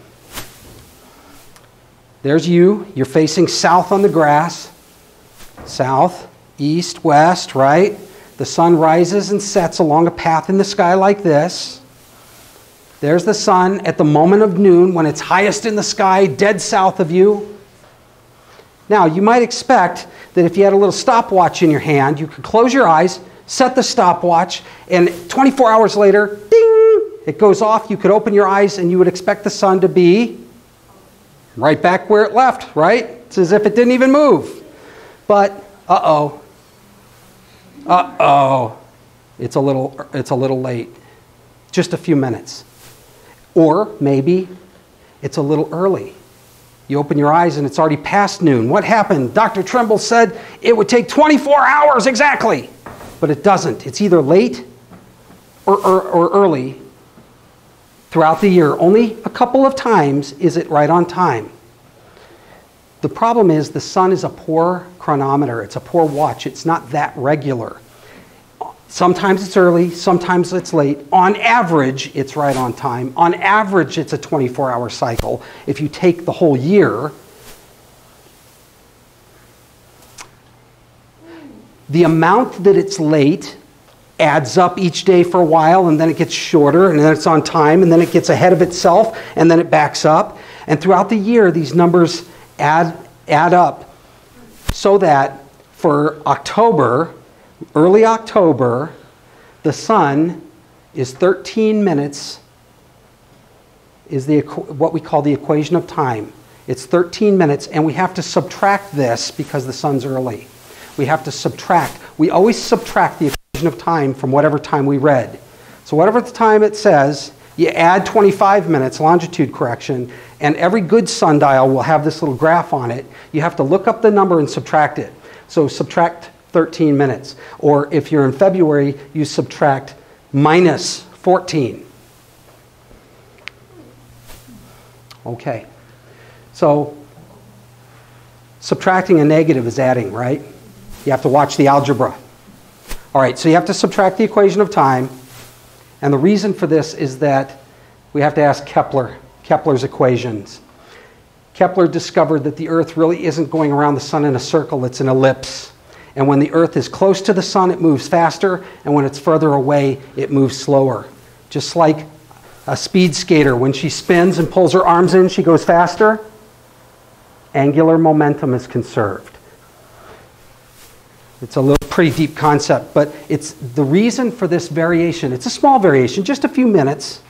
There's you. You're facing south on the grass. South, east, west, right? The sun rises and sets along a path in the sky like this. There's the sun at the moment of noon when it's highest in the sky, dead south of you. Now, you might expect that if you had a little stopwatch in your hand, you could close your eyes, set the stopwatch, and 24 hours later, ding, it goes off. You could open your eyes and you would expect the sun to be right back where it left, right? It's as if it didn't even move. But, uh oh. Uh oh. It's a little, it's a little late. Just a few minutes. Or maybe it's a little early. You open your eyes and it's already past noon. What happened? Dr. Trimble said it would take 24 hours exactly, but it doesn't. It's either late or, or, or early throughout the year. Only a couple of times is it right on time. The problem is the sun is a poor chronometer, it's a poor watch, it's not that regular. Sometimes it's early, sometimes it's late. On average, it's right on time. On average, it's a 24 hour cycle. If you take the whole year, the amount that it's late adds up each day for a while, and then it gets shorter, and then it's on time, and then it gets ahead of itself, and then it backs up. And throughout the year, these numbers add, add up so that for October, early October, the sun is 13 minutes, is the, what we call the equation of time. It's 13 minutes, and we have to subtract this because the sun's early. We have to subtract. We always subtract the equation of time from whatever time we read. So, whatever the time it says, you add 25 minutes, longitude correction, and every good sundial will have this little graph on it. You have to look up the number and subtract it. So, subtract 13 minutes. Or if you're in February, you subtract minus 14. Okay. So subtracting a negative is adding, right? You have to watch the algebra. All right, so you have to subtract the equation of time. And the reason for this is that we have to ask Kepler, Kepler's equations. Kepler discovered that the Earth really isn't going around the sun in a circle, it's an ellipse. And when the Earth is close to the sun, it moves faster, and when it's further away, it moves slower. Just like a speed skater, when she spins and pulls her arms in, she goes faster. Angular momentum is conserved. It's a little pretty deep concept, but it's the reason for this variation. It's a small variation, just a few minutes,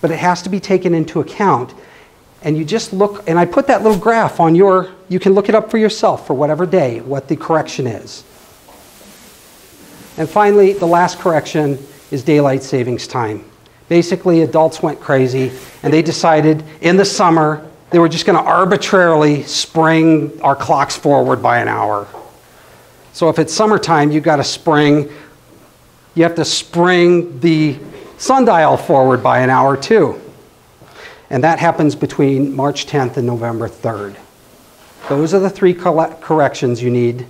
but it has to be taken into account. And you just look, and I put that little graph on your, you can look it up for yourself for whatever day, what the correction is. And finally, the last correction is daylight savings time. Basically, adults went crazy and they decided in the summer they were just going to arbitrarily spring our clocks forward by an hour. So if it's summertime, you've got to spring, you have to spring the sundial forward by an hour too. And that happens between March 10th and November 3rd. Those are the three corrections you need.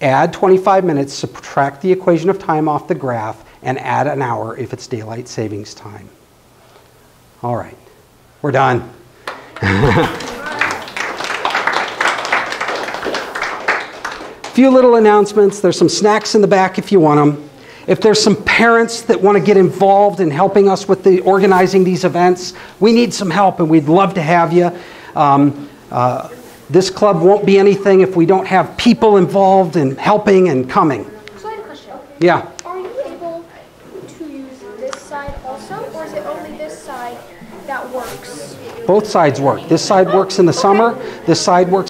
Add 25 minutes, subtract the equation of time off the graph, and add an hour if it's daylight savings time. All right, we're done. Few little announcements. There's some snacks in the back if you want them. If there's some parents that want to get involved in helping us with the organizing these events, we need some help and we'd love to have you. Um, uh, this club won't be anything if we don't have people involved and helping and coming. So I have a question. Yeah. Are you able to use this side also, or is it only this side that works? Both sides work. This side works in the summer, this side works